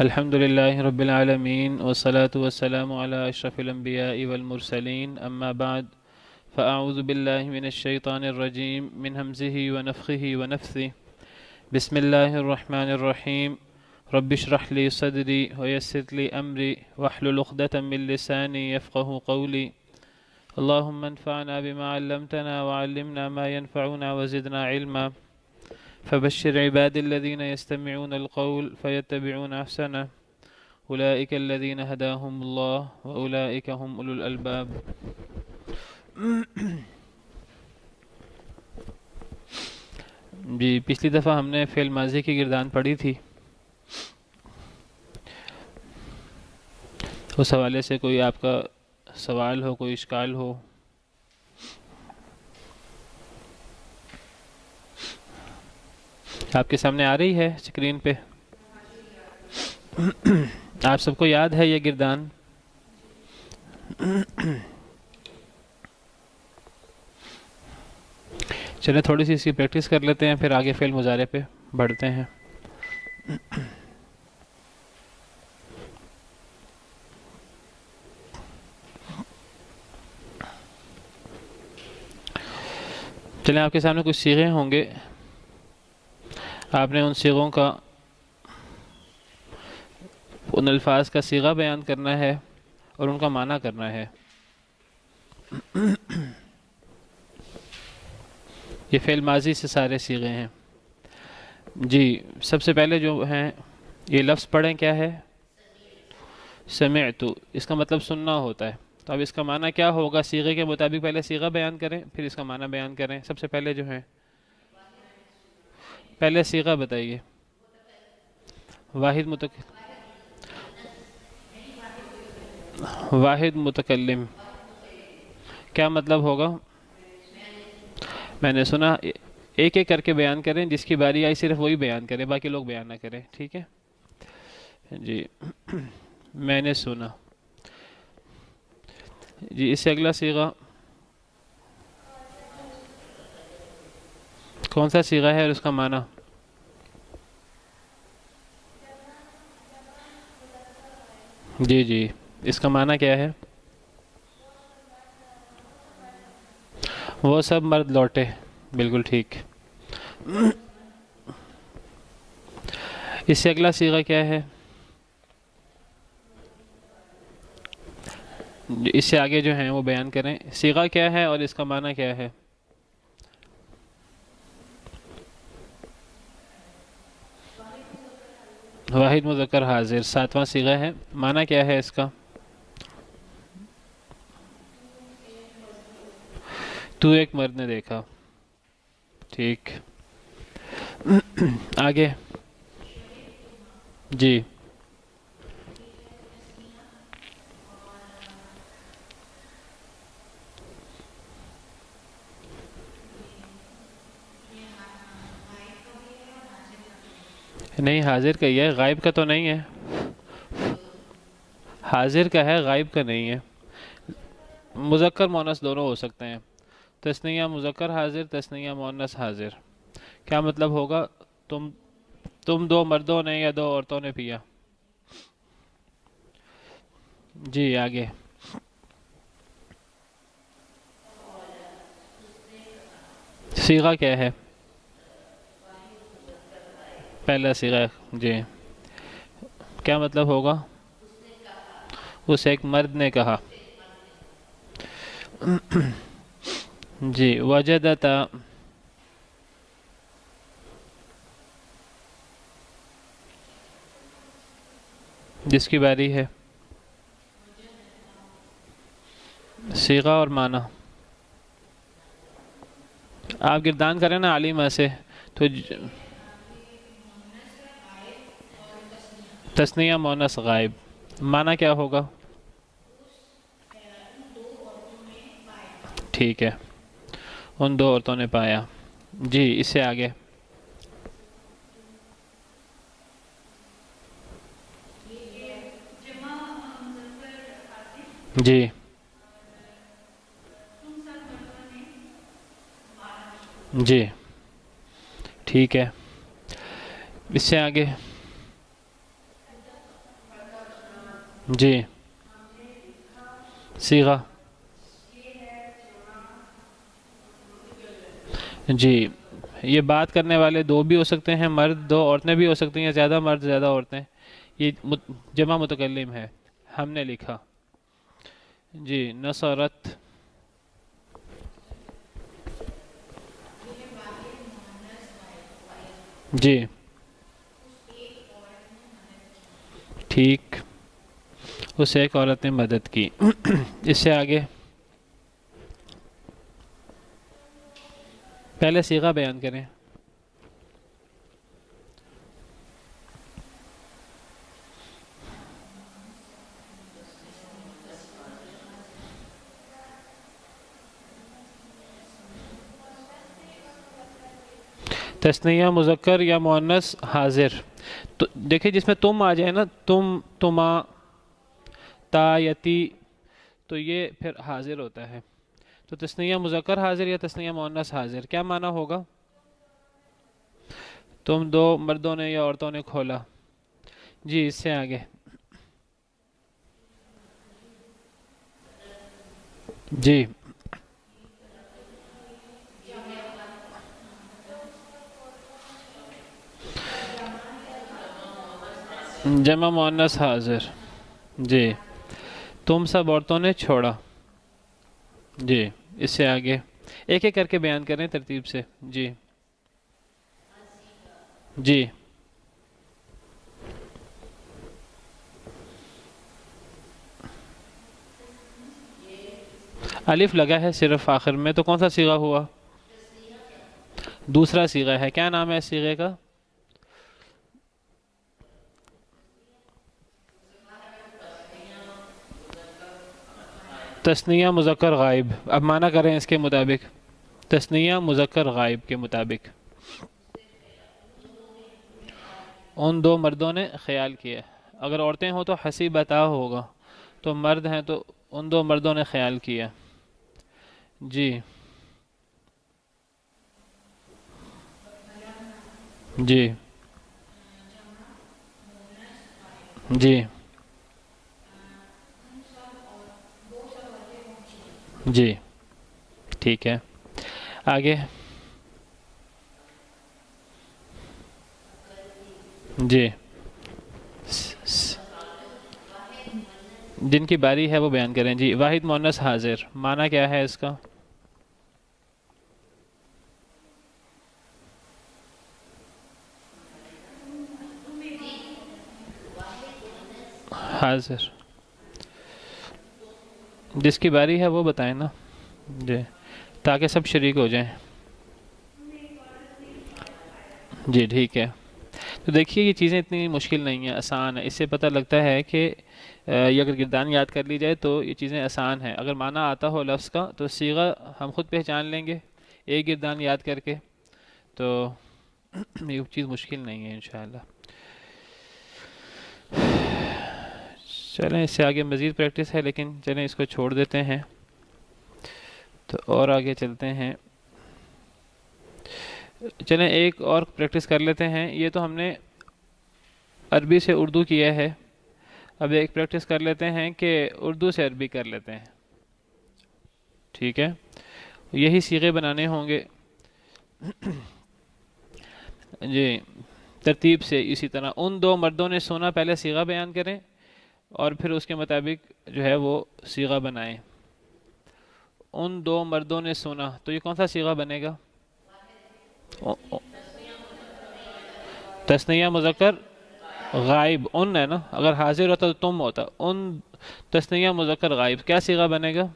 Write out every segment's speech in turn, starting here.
الحمد لله رب العالمين والصلاة والسلام على أشرف الأنبياء والمرسلين. أما بعد فأعوذ بالله من الشيطان الرجيم من همزه ونفخه ونفثه. بسم الله الرحمن الرحيم. رب اشرح لي صدري ويسر لي أمري واحلل عقدة من لساني يفقه قولي. اللهم انفعنا بما علمتنا وعلمنا ما ينفعنا وزدنا علما. فبشر عباد الذين يستمعون القول فيتبعون أحسنه. أولئك الذين هداهم الله وأولئك هم أولو الألباب. جی پچھلی دفعہ ہم نے فعل ماضی کی گردان پڑھی تھی۔ اس حوالے سے کوئی آپ کا سوال ہو، کوئی اشکال ہو آپ کے سامنے آ رہی ہے اسکرین پہ؟ آپ سب کو یاد ہے یہ گردان؟ چلیں تھوڑی سی اس کی پریکٹس کر لیتے ہیں، پھر آگے فعل مظاہرے پہ بڑھتے ہیں۔ چلیں آپ کے سامنے کچھ سیغے ہوں گے۔ آپ نے ان سیغوں کا ان الفاظ کا سیغہ بیان کرنا ہے اور ان کا معنی کرنا ہے۔ یہ فعل ماضی سے سارے سیغے ہیں۔ جی سب سے پہلے جو ہیں، یہ لفظ پڑھیں کیا ہے؟ سمعتو، اس کا مطلب سننا ہوتا ہے۔ تو اب اس کا معنی کیا ہوگا؟ سیغے کے مطابق پہلے سیغہ بیان کریں، پھر اس کا معنی بیان کریں۔ سب سے پہلے جو ہیں پہلے سیغہ بتائیے۔ واحد متکلم واحد متکلم۔ کیا مطلب ہوگا؟ میں نے سنا، ایک ایک کر کے بیان کریں، جس کی باری آئی صرف وہی بیان کریں، باقی لوگ بیان نہ کریں، ٹھیک ہے؟ جی۔ میں نے سنا۔ جی اس سے اگلا سیغہ۔ کون سا سیغہ ہے اور اس کا معنی؟ جی جی۔ اس کا معنی کیا ہے؟ وہ سب مرد لوٹے۔ بالکل ٹھیک۔ اس سے اگلا سیغہ کیا ہے؟ اس سے آگے جو ہیں وہ بیان کریں۔ سیغہ کیا ہے اور اس کا معنی کیا ہے؟ واحد مذکر حاضر، ساتواں سیغہ ہے۔ معنی کیا ہے اس کا؟ تو ایک مرد نے دیکھا۔ ٹھیک۔ آگے۔ جی۔ نہیں، حاضر کا ہی ہے، غائب کا تو نہیں ہے۔ حاضر کا ہے، غائب کا نہیں ہے۔ مذکر مونس دونوں ہو سکتے ہیں۔ تسنیہ مذکر حاضر، تسنیہ مونس حاضر۔ کیا مطلب ہوگا؟ تم تم دو مردوں نے یا دو عورتوں نے پیا؟ جی آگے۔ سیغہ کیا ہے؟ پہلا سیغہ جی۔ کیا مطلب ہوگا؟ اس ایک مرد نے کہا۔ جی وجدتا۔ جس کی باری ہے۔ سیغہ اور معنی۔ آپ گردان کریں نا علیمہ سے، تو تسنیہ مونس غائب۔ معنی کیا ہوگا؟ ٹھیک ہے۔ ان دو عورتوں نے پایا۔ جی اس سے آگے۔ جی۔ جی۔ ٹھیک ہے۔ اس سے آگے۔ جی۔ سیغا جی۔ یہ بات کرنے والے دو بھی ہو سکتے ہیں، مرد دو عورتیں بھی ہو سکتی ہیں، زیادہ مرد، زیادہ عورتیں۔ یہ جمع متکلم ہے۔ ہم نے لکھا۔ جی نصرت جی۔ ٹھیک۔ اس ایک عورت نے مدد کی۔ اس سے آگے۔ پہلے سیغہ بیان کریں۔ تسنیہ، مذکر یا مونس حاضر۔ تو دیکھیں جس میں تم آ جائے نا، تم، تما تا یتی تو یہ پھر حاضر ہوتا ہے۔ تو تسنیہ مذکر حاضر یا تسنیہ مونس حاضر؟ کیا معنی ہوگا؟ تم دو مردوں نے یا عورتوں نے کھولا۔ جی اس سے آگے۔ جی۔ جمع مونس حاضر۔ جی۔ تم سب عورتوں نے چھوڑا۔ جی اس سے آگے۔ ایک ایک کر کے بیان کریں ترتیب سے۔ جی۔ جی۔ الف لگا ہے صرف آخر میں، تو کون سا سیغہ ہوا؟ دوسرا سیغہ ہے۔ کیا نام ہے اس سیغے کا؟ تسنیہ مذکر غائب۔ اب معنی کریں اس کے مطابق۔ تسنیہ مذکر غائب کے مطابق۔ ان دو مردوں نے خیال کیا۔ اگر عورتیں ہوں تو حسی بتا ہوگا۔ تو مرد ہیں تو ان دو مردوں نے خیال کیا۔ جی۔ جی۔ جی۔ جی۔ ٹھیک ہے۔ آگے۔ جی۔ جن کی باری ہے وہ بیان کریں۔ جی واحد مونس حاضر۔ معنی کیا ہے اس کا؟ حاضر۔ جس کی باری ہے وہ بتائیں نا۔ جی۔ تاکہ سب شریک ہو جائیں۔ جی ٹھیک ہے۔ تو دیکھیے، یہ چیزیں اتنی مشکل نہیں ہیں، آسان ہے اس سے پتہ لگتا ہے کہ یہ اگر گردان یاد کر لی جائے تو یہ چیزیں آسان ہیں۔ اگر معنی آتا ہو لفظ کا، تو سیغہ ہم خود پہچان لیں گے۔ ایک گردان یاد کر کے۔ تو یہ چیز مشکل نہیں ہے، انشاءاللہ۔ چلیں، اس سے آگے مزید پریکٹس ہے، لیکن چلیں اس کو چھوڑ دیتے ہیں۔ تو اور آگے چلتے ہیں۔ چلیں، ایک اور پریکٹس کر لیتے ہیں۔ یہ تو ہم نے عربی سے اردو کیا ہے۔ اب ایک پریکٹس کر لیتے ہیں کہ اردو سے عربی کر لیتے ہیں۔ ٹھیک ہے؟ یہی سیغے بنانے ہوں گے۔ جی ترتیب سے اسی طرح۔ ان دو مردوں نے سونا، پہلے سیغہ بیان کریں۔ اور پھر اس کے مطابق جو ہے وہ سیغہ بنائیں۔ ان دو مردوں نے سنا۔ تو یہ کون سا سیغہ بنے گا؟ تسنیہ مذکر غائب، ان ہے نا؟ اگر حاضر ہوتا تو تم ہوتا۔ ان، تسنیہ مذکر غائب۔ کیا سیغہ بنے گا؟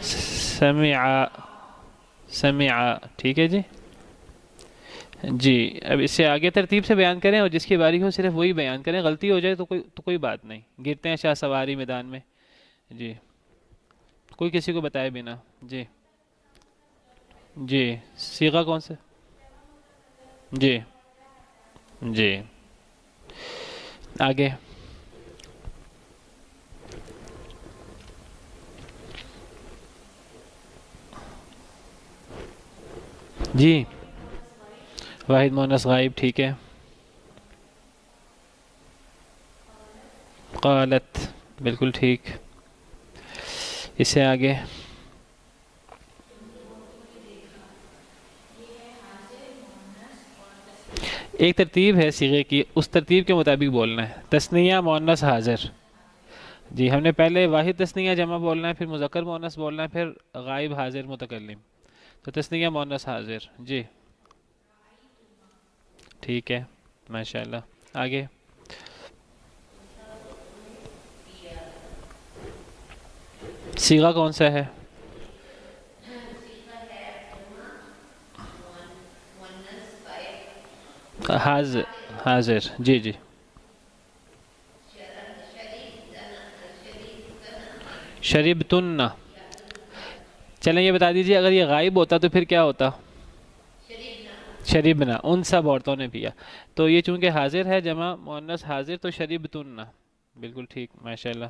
سمع سمع ٹھیک ہے جی؟ جی اب اس سے آگے ترتیب سے بیان کریں اور جس کی باری ہو صرف وہی بیان کریں۔ غلطی ہو جائے تو کوئی تو کوئی بات نہیں۔ گرتے ہیں شاہ سواری میدان میں۔ جی۔ کوئی کسی کو بتائے بنا۔ جی۔ جی۔ سیغہ کون سے جی۔ جی۔ آگے۔ جی۔ واحد مونس غائب، ٹھیک ہے۔ قالت، بالکل ٹھیک۔ اس سے آگے۔ ایک ترتیب ہے سیغے کی، اس ترتیب کے مطابق بولنا ہے۔ تسنیہ مونس حاضر۔ جی ہم نے پہلے واحد تسنیہ جمع بولنا ہے، پھر مذکر مونس بولنا ہے، پھر غائب، حاضر، متکلم۔ تو تسنیہ مونس حاضر۔ جی۔ ٹھیک ہے، ماشاءاللہ۔ آگے۔ سیغہ کون سا ہے؟ حاضر حاضر۔ جی جی۔ شریب تن چلیں یہ بتا دیجیے، اگر یہ غائب ہوتا تو پھر کیا ہوتا؟ شریبنا ان سب عورتوں نے پیا۔ تو یہ چونکہ حاضر ہے جمع مونس حاضر، تو شریب تن بالکل ٹھیک، ماشاءاللہ۔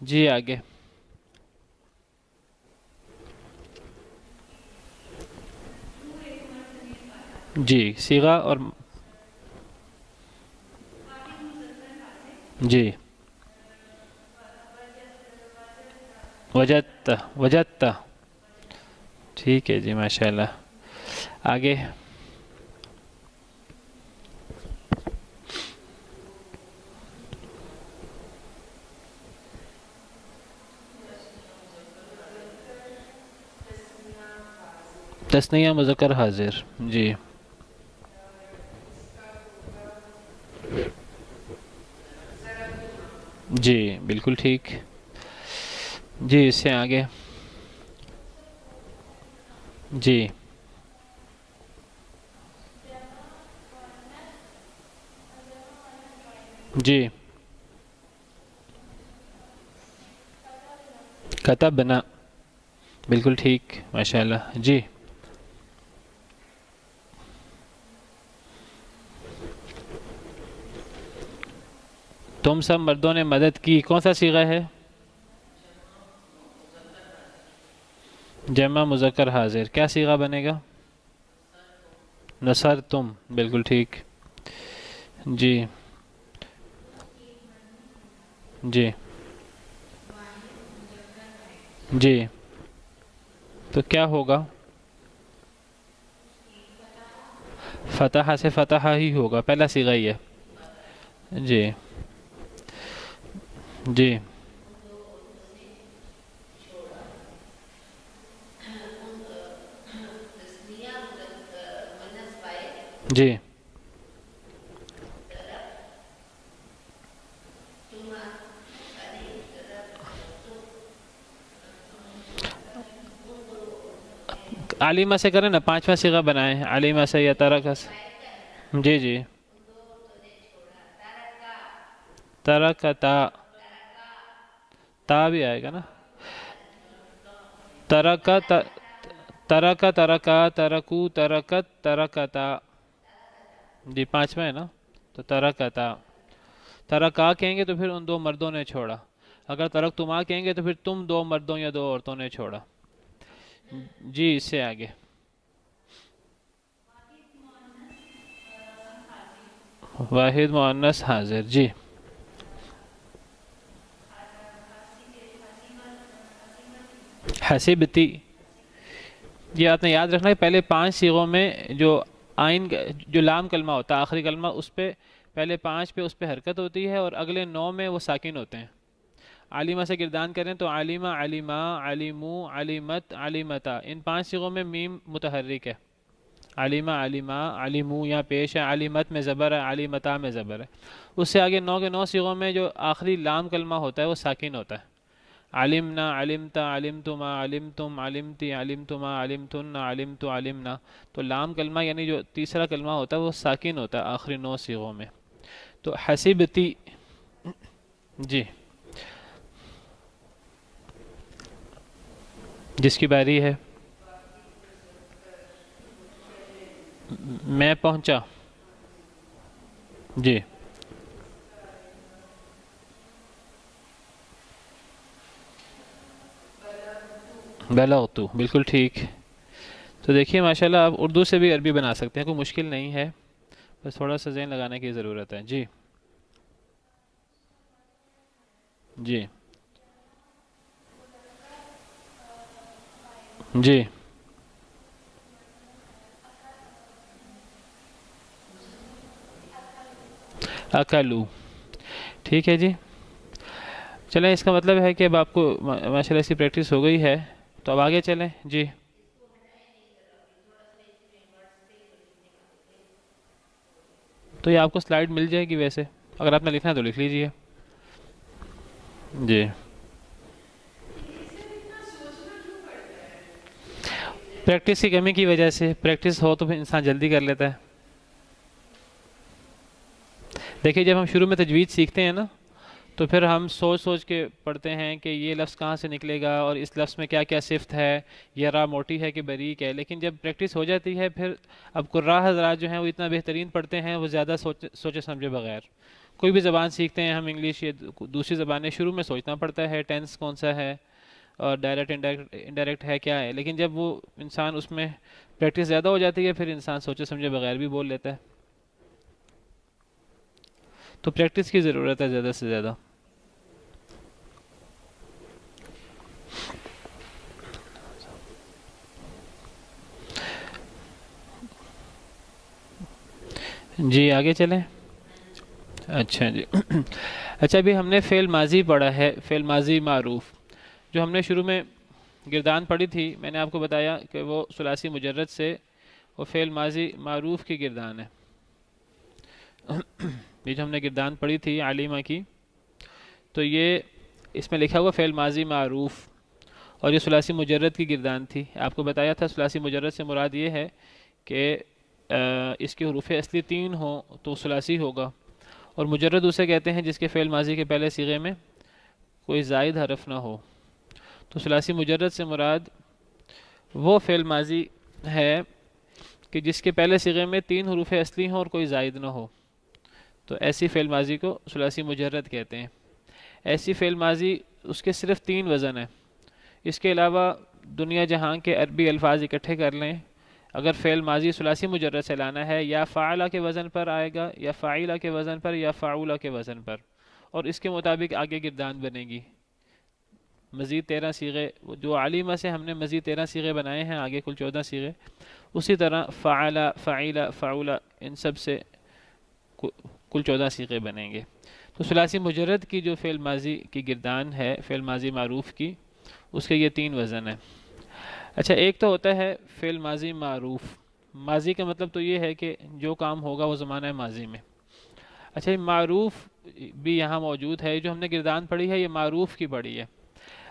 جی آگے۔ جی سیغا اور جی۔ وجدت وجدت۔ ٹھیک ہے جی ماشاءاللہ۔ آگے۔ تسنیہ مذکر حاضر۔ جی۔ جی بالکل ٹھیک۔ جی اس سے آگے۔ جی۔ جی۔ کتبنا بالکل ٹھیک، ماشاءاللہ۔ جی۔ تم سب مردوں نے مدد کی۔ کون سا سیغہ ہے؟ جمع مذکر حاضر۔ کیا سیغہ بنے گا؟ نصر تم۔ بالکل ٹھیک۔ جی۔ جی۔ جی۔ تو کیا ہوگا؟ فتح سے فتح ہی ہوگا۔ پہلا سیغہ ہی ہے۔ جی۔ جی۔ جی۔ علیمہ سے کریں نا، پانچواں سیغہ بنائیں۔ علیمہ سے یا ترکہ سے جی جی۔ ترکتا تا بھی آئے گا نا۔ ترکا ترکا ترکا ترکو ترکت ترکتا جی پانچواں ہے نا۔ تو ترکتا ترکا کہیں گے تو پھر ان دو مردوں نے چھوڑا۔ اگر ترک تما کہیں گے تو پھر تم دو مردوں یا دو عورتوں نے چھوڑا۔ جی اس سے آگے۔ واحد معنس حاضر جی۔ حسبتی یہ جی، آپ نے یاد رکھنا ہے، پہلے پانچ سیغوں میں جو آئین، جو لام کلمہ ہوتا ہے، آخری کلمہ، اس پہ پہلے پانچ پہ اس پہ حرکت ہوتی ہے اور اگلے نو میں وہ ساکن ہوتے ہیں۔ علیمہ سے گردان کریں تو علیمہ علیمہ علیمو علیمت علیمتا ان پانچ سیغوں میں میم متحرک ہے۔ علیمہ علیمہ علیمو یہاں پیش ہے۔ علیمت میں زبر ہے علیمتا میں زبر ہے۔ اس سے آگے نو کے نو سیغوں میں جو آخری لام کلمہ ہوتا ہے وہ ساکن ہوتا ہے۔ علمنا علمتا علمتما، علمتم علمتی علمتما، علمتن، علمت، علمنا۔ تو لام کلمہ یعنی جو تیسرا کلمہ ہوتا ہے وہ ساکن ہوتا ہے آخری نو سیغوں میں۔ تو حسبتی جی۔ جس کی باری ہے۔ میں پہنچا۔ جی۔ بلغتو بالکل ٹھیک۔ تو دیکھیے، ماشاءاللہ آپ اردو سے بھی عربی بنا سکتے ہیں، کوئی مشکل نہیں ہے۔ بس تھوڑا سا ذہن لگانے کی ضرورت ہے۔ جی۔ جی۔ جی۔ اکلو۔ ٹھیک ہے جی۔ چلیں، اس کا مطلب ہے کہ اب آپ کو ماشاء اللہ اس کی پریکٹس ہو گئی ہے۔ تو اب آگے چلیں۔ جی۔ تو یہ آپ کو سلائیڈ مل جائے گی ویسے۔ اگر آپ نے لکھنا ہے تو لکھ لیجیے۔ جی۔ پریکٹس کی کمی کی وجہ سے پریکٹس ہو تو پھر انسان جلدی کر لیتا ہے۔ دیکھیں جب ہم شروع میں تجوید سیکھتے ہیں نا، تو پھر ہم سوچ سوچ کے پڑھتے ہیں کہ یہ لفظ کہاں سے نکلے گا اور اس لفظ میں کیا کیا صفت ہے، یہ راہ موٹی ہے کہ بریک ہے۔ لیکن جب پریکٹس ہو جاتی ہے، پھر اب قرآہ حضرات جو ہیں وہ اتنا بہترین پڑھتے ہیں، وہ زیادہ سوچے سمجھے بغیر۔ کوئی بھی زبان سیکھتے ہیں، ہم انگلش یا دوسری زبانیں شروع میں سوچنا پڑتا ہے، ٹینس کون سا ہے۔ اور ڈائریکٹ انڈائریکٹ ہے کیا ہے؟ لیکن جب وہ انسان اس میں پریکٹس زیادہ ہو جاتی ہے، پھر انسان سوچے سمجھے بغیر بھی بول لیتا ہے۔ تو پریکٹس کی ضرورت ہے زیادہ سے زیادہ۔ جی آگے چلیں۔ اچھا جی۔ اچھا ابھی ہم نے فعل ماضی پڑھا ہے۔ فعل ماضی معروف۔ جو ہم نے شروع میں گردان پڑھی تھی، میں نے آپ کو بتایا کہ وہ سلاسی مجرد سے وہ فعل ماضی معروف کی گردان ہے۔ یہ جو ہم نے گردان پڑھی تھی علیمہ کی، تو یہ اس میں لکھا ہوا فعل ماضی معروف اور یہ سلاسی مجرد کی گردان تھی۔ آپ کو بتایا تھا سلاسی مجرد سے مراد یہ ہے کہ اس کے حروف اصلی تین ہوں تو سلاسی ہوگا۔ اور مجرد اسے کہتے ہیں جس کے فعل ماضی کے پہلے سیغے میں کوئی زائد حرف نہ ہو۔ تو سلاسی مجرد سے مراد وہ فعل ماضی ہے کہ جس کے پہلے سیغے میں تین حروف اصلی ہوں اور کوئی زائد نہ ہو۔ تو ایسی فعل ماضی کو سلاسی مجرد کہتے ہیں۔ ایسی فعل ماضی اس کے صرف تین وزن ہیں۔ اس کے علاوہ دنیا جہاں کے عربی الفاظ اکٹھے کر لیں۔ اگر فعل ماضی سلاسی مجرد سے لانا ہے، یا فعلہ کے وزن پر آئے گا، یا فعلہ کے وزن پر، یا فعولہ کے وزن پر۔ اور اس کے مطابق آگے گردان بنے گی۔ مزید تیرہ سیغے، جو علیمہ سے ہم نے مزید تیرہ سیغے بنائے ہیں، آگے کل چودہ سیغے۔ اسی طرح فعلہ فعیلہ فعولہ ان سب سے کل چودہ سیغے بنیں گے۔ تو سلاسی مجرد کی جو فعل ماضی کی گردان ہے، فعل ماضی معروف کی، اس کے یہ تین وزن ہیں۔ اچھا ایک تو ہوتا ہے فعل ماضی معروف۔ ماضی کا مطلب تو یہ ہے کہ جو کام ہوگا وہ زمانہ ماضی میں۔ اچھا یہ معروف بھی یہاں موجود ہے۔ جو ہم نے گردان پڑھی ہے، یہ معروف کی پڑھی ہے۔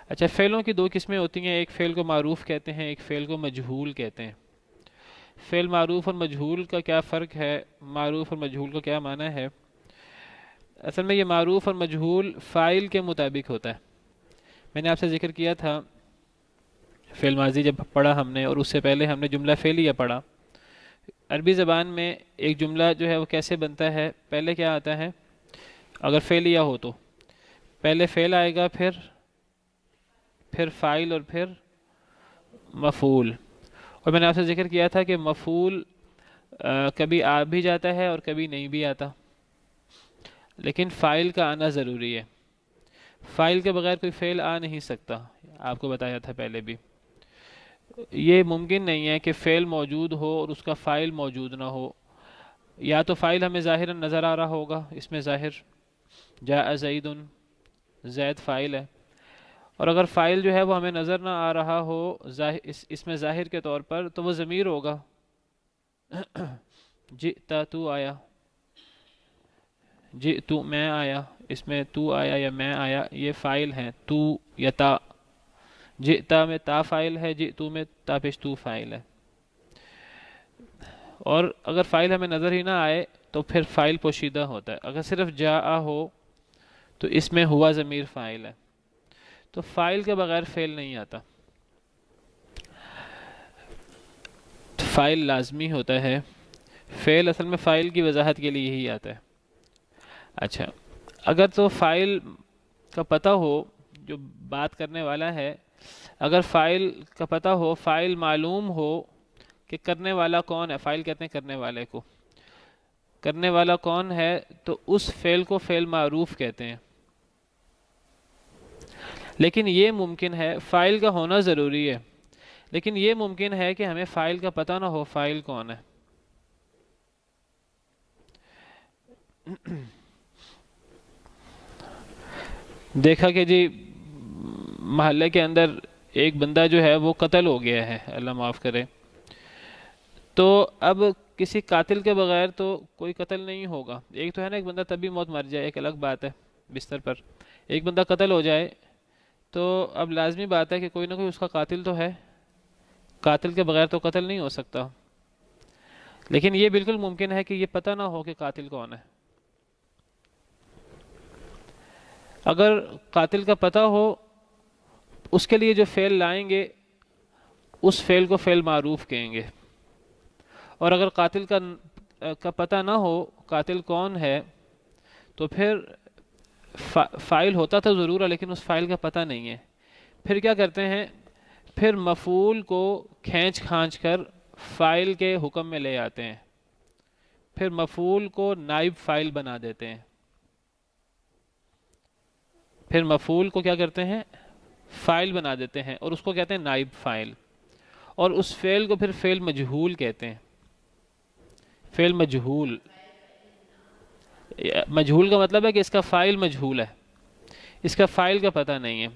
اچھا فعلوں کی دو قسمیں ہوتی ہیں، ایک فعل کو معروف کہتے ہیں، ایک فعل کو مجہول کہتے ہیں۔ فعل معروف اور مجہول کا کیا فرق ہے؟ معروف اور مجہول کا کیا معنی ہے؟ اصل میں یہ معروف اور مجہول فائل کے مطابق ہوتا ہے۔ میں نے آپ سے ذکر کیا تھا، فعل ماضی جب پڑھا ہم نے اور اس سے پہلے ہم نے جملہ فعلیہ پڑھا۔ عربی زبان میں ایک جملہ جو ہے وہ کیسے بنتا ہے؟ پہلے کیا آتا ہے؟ اگر فعلیہ ہو تو۔ پہلے فعل آئے گا، پھر پھر فائل اور پھر مفول اور میں نے آپ سے ذکر کیا تھا کہ مفول کبھی آ بھی جاتا ہے اور کبھی نہیں بھی آتا۔ لیکن فائل کا آنا ضروری ہے۔ فائل کے بغیر کوئی فعل آ نہیں سکتا۔ آپ کو بتایا تھا پہلے بھی۔ یہ ممکن نہیں ہے کہ فعل موجود ہو اور اس کا فائل موجود نہ ہو۔ یا تو فائل ہمیں ظاہر نظر آ رہا ہوگا۔ اس میں ظاہر جا زید زید فائل ہے۔ اور اگر فائل جو ہے وہ ہمیں نظر نہ آ رہا ہو اس میں ظاہر کے طور پر، تو وہ ضمیر ہوگا۔ جی تا تو آیا۔ جی تو میں آیا۔ اس میں تو آیا یا میں آیا، یہ فائل ہیں۔ تو یا تا۔ جی تا میں تا فائل ہے جی تو میں تا پیش تو فائل ہے۔ اور اگر فائل ہمیں نظر ہی نہ آئے، تو پھر فائل پوشیدہ ہوتا ہے۔ اگر صرف جا آ ہو، تو اس میں ہوا ضمیر فائل ہے۔ تو فائل کے بغیر فیل نہیں آتا۔ فائل لازمی ہوتا ہے۔ فیل اصل میں فائل کی وضاحت کے لیے ہی آتا ہے۔ اچھا اگر تو فائل کا پتہ ہو، جو بات کرنے والا ہے، اگر فائل کا پتہ ہو، فائل معلوم ہو کہ کرنے والا کون ہے، فائل کہتے ہیں کرنے والے کو۔ کرنے والا کون ہے، تو اس فعل کو فعل معروف کہتے ہیں۔ لیکن یہ ممکن ہے، فائل کا ہونا ضروری ہے۔ لیکن یہ ممکن ہے کہ ہمیں فائل کا پتہ نہ ہو فائل کون ہے۔ دیکھا کہ جی محلے کے اندر ایک بندہ جو ہے وہ قتل ہو گیا ہے۔ اللہ معاف کرے۔ تو اب کسی قاتل کے بغیر تو کوئی قتل نہیں ہوگا۔ ایک تو ہے نا، ایک بندہ تب بھی موت مر جائے، ایک الگ بات ہے، بستر پر۔ ایک بندہ قتل ہو جائے تو اب لازمی بات ہے کہ کوئی نہ کوئی اس کا قاتل تو ہے۔ قاتل کے بغیر تو قتل نہیں ہو سکتا۔ لیکن یہ بالکل ممکن ہے کہ یہ پتہ نہ ہو کہ قاتل کون ہے۔ اگر قاتل کا پتہ ہو، اس کے لیے جو فعل لائیں گے، اس فعل کو فعل معروف کہیں گے۔ اور اگر قاتل کا کا پتہ نہ ہو قاتل کون ہے، تو پھر فائل ہوتا تھا ضرور ہے لیکن اس فائل کا پتہ نہیں ہے۔ پھر کیا کرتے ہیں؟ پھر مفول کو کھینچ کھانچ کر فائل کے حکم میں لے آتے ہیں۔ پھر مفول کو نائب فائل بنا دیتے ہیں۔ پھر مفول کو کیا کرتے ہیں؟ فائل بنا دیتے ہیں اور اس کو کہتے ہیں نائب فائل۔ اور اس فعل کو پھر فعل مجہول کہتے ہیں۔ فعل مجہول۔ مجہول کا مطلب ہے کہ اس کا فائل مجہول ہے۔ اس کا فائل کا پتہ نہیں ہے۔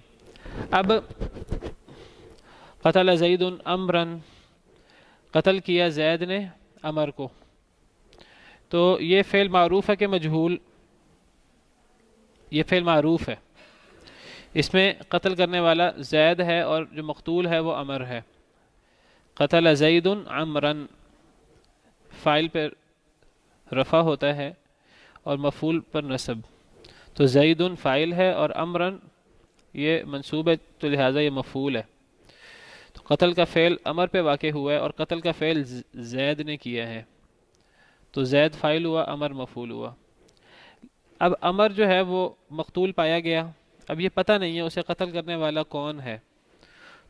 اب قتل زید امرن، قتل کیا زید نے امر کو۔ تو یہ فعل معروف ہے کہ مجہول یہ فعل معروف ہے۔ اس میں قتل کرنے والا زید ہے اور جو مقتول ہے وہ امر ہے۔ قتل زید امرن، فائل پر رفع ہوتا ہے۔ اور مفول پر نصب۔ تو زید فائل ہے اور امرن یہ منصوب ہے، تو لہٰذا یہ مفول ہے۔ تو قتل کا فعل امر پہ واقع ہوا ہے اور قتل کا فعل زید نے کیا ہے۔ تو زید فائل ہوا، امر مفول ہوا۔ اب امر جو ہے وہ مقتول پایا گیا۔ اب یہ پتہ نہیں ہے اسے قتل کرنے والا کون ہے۔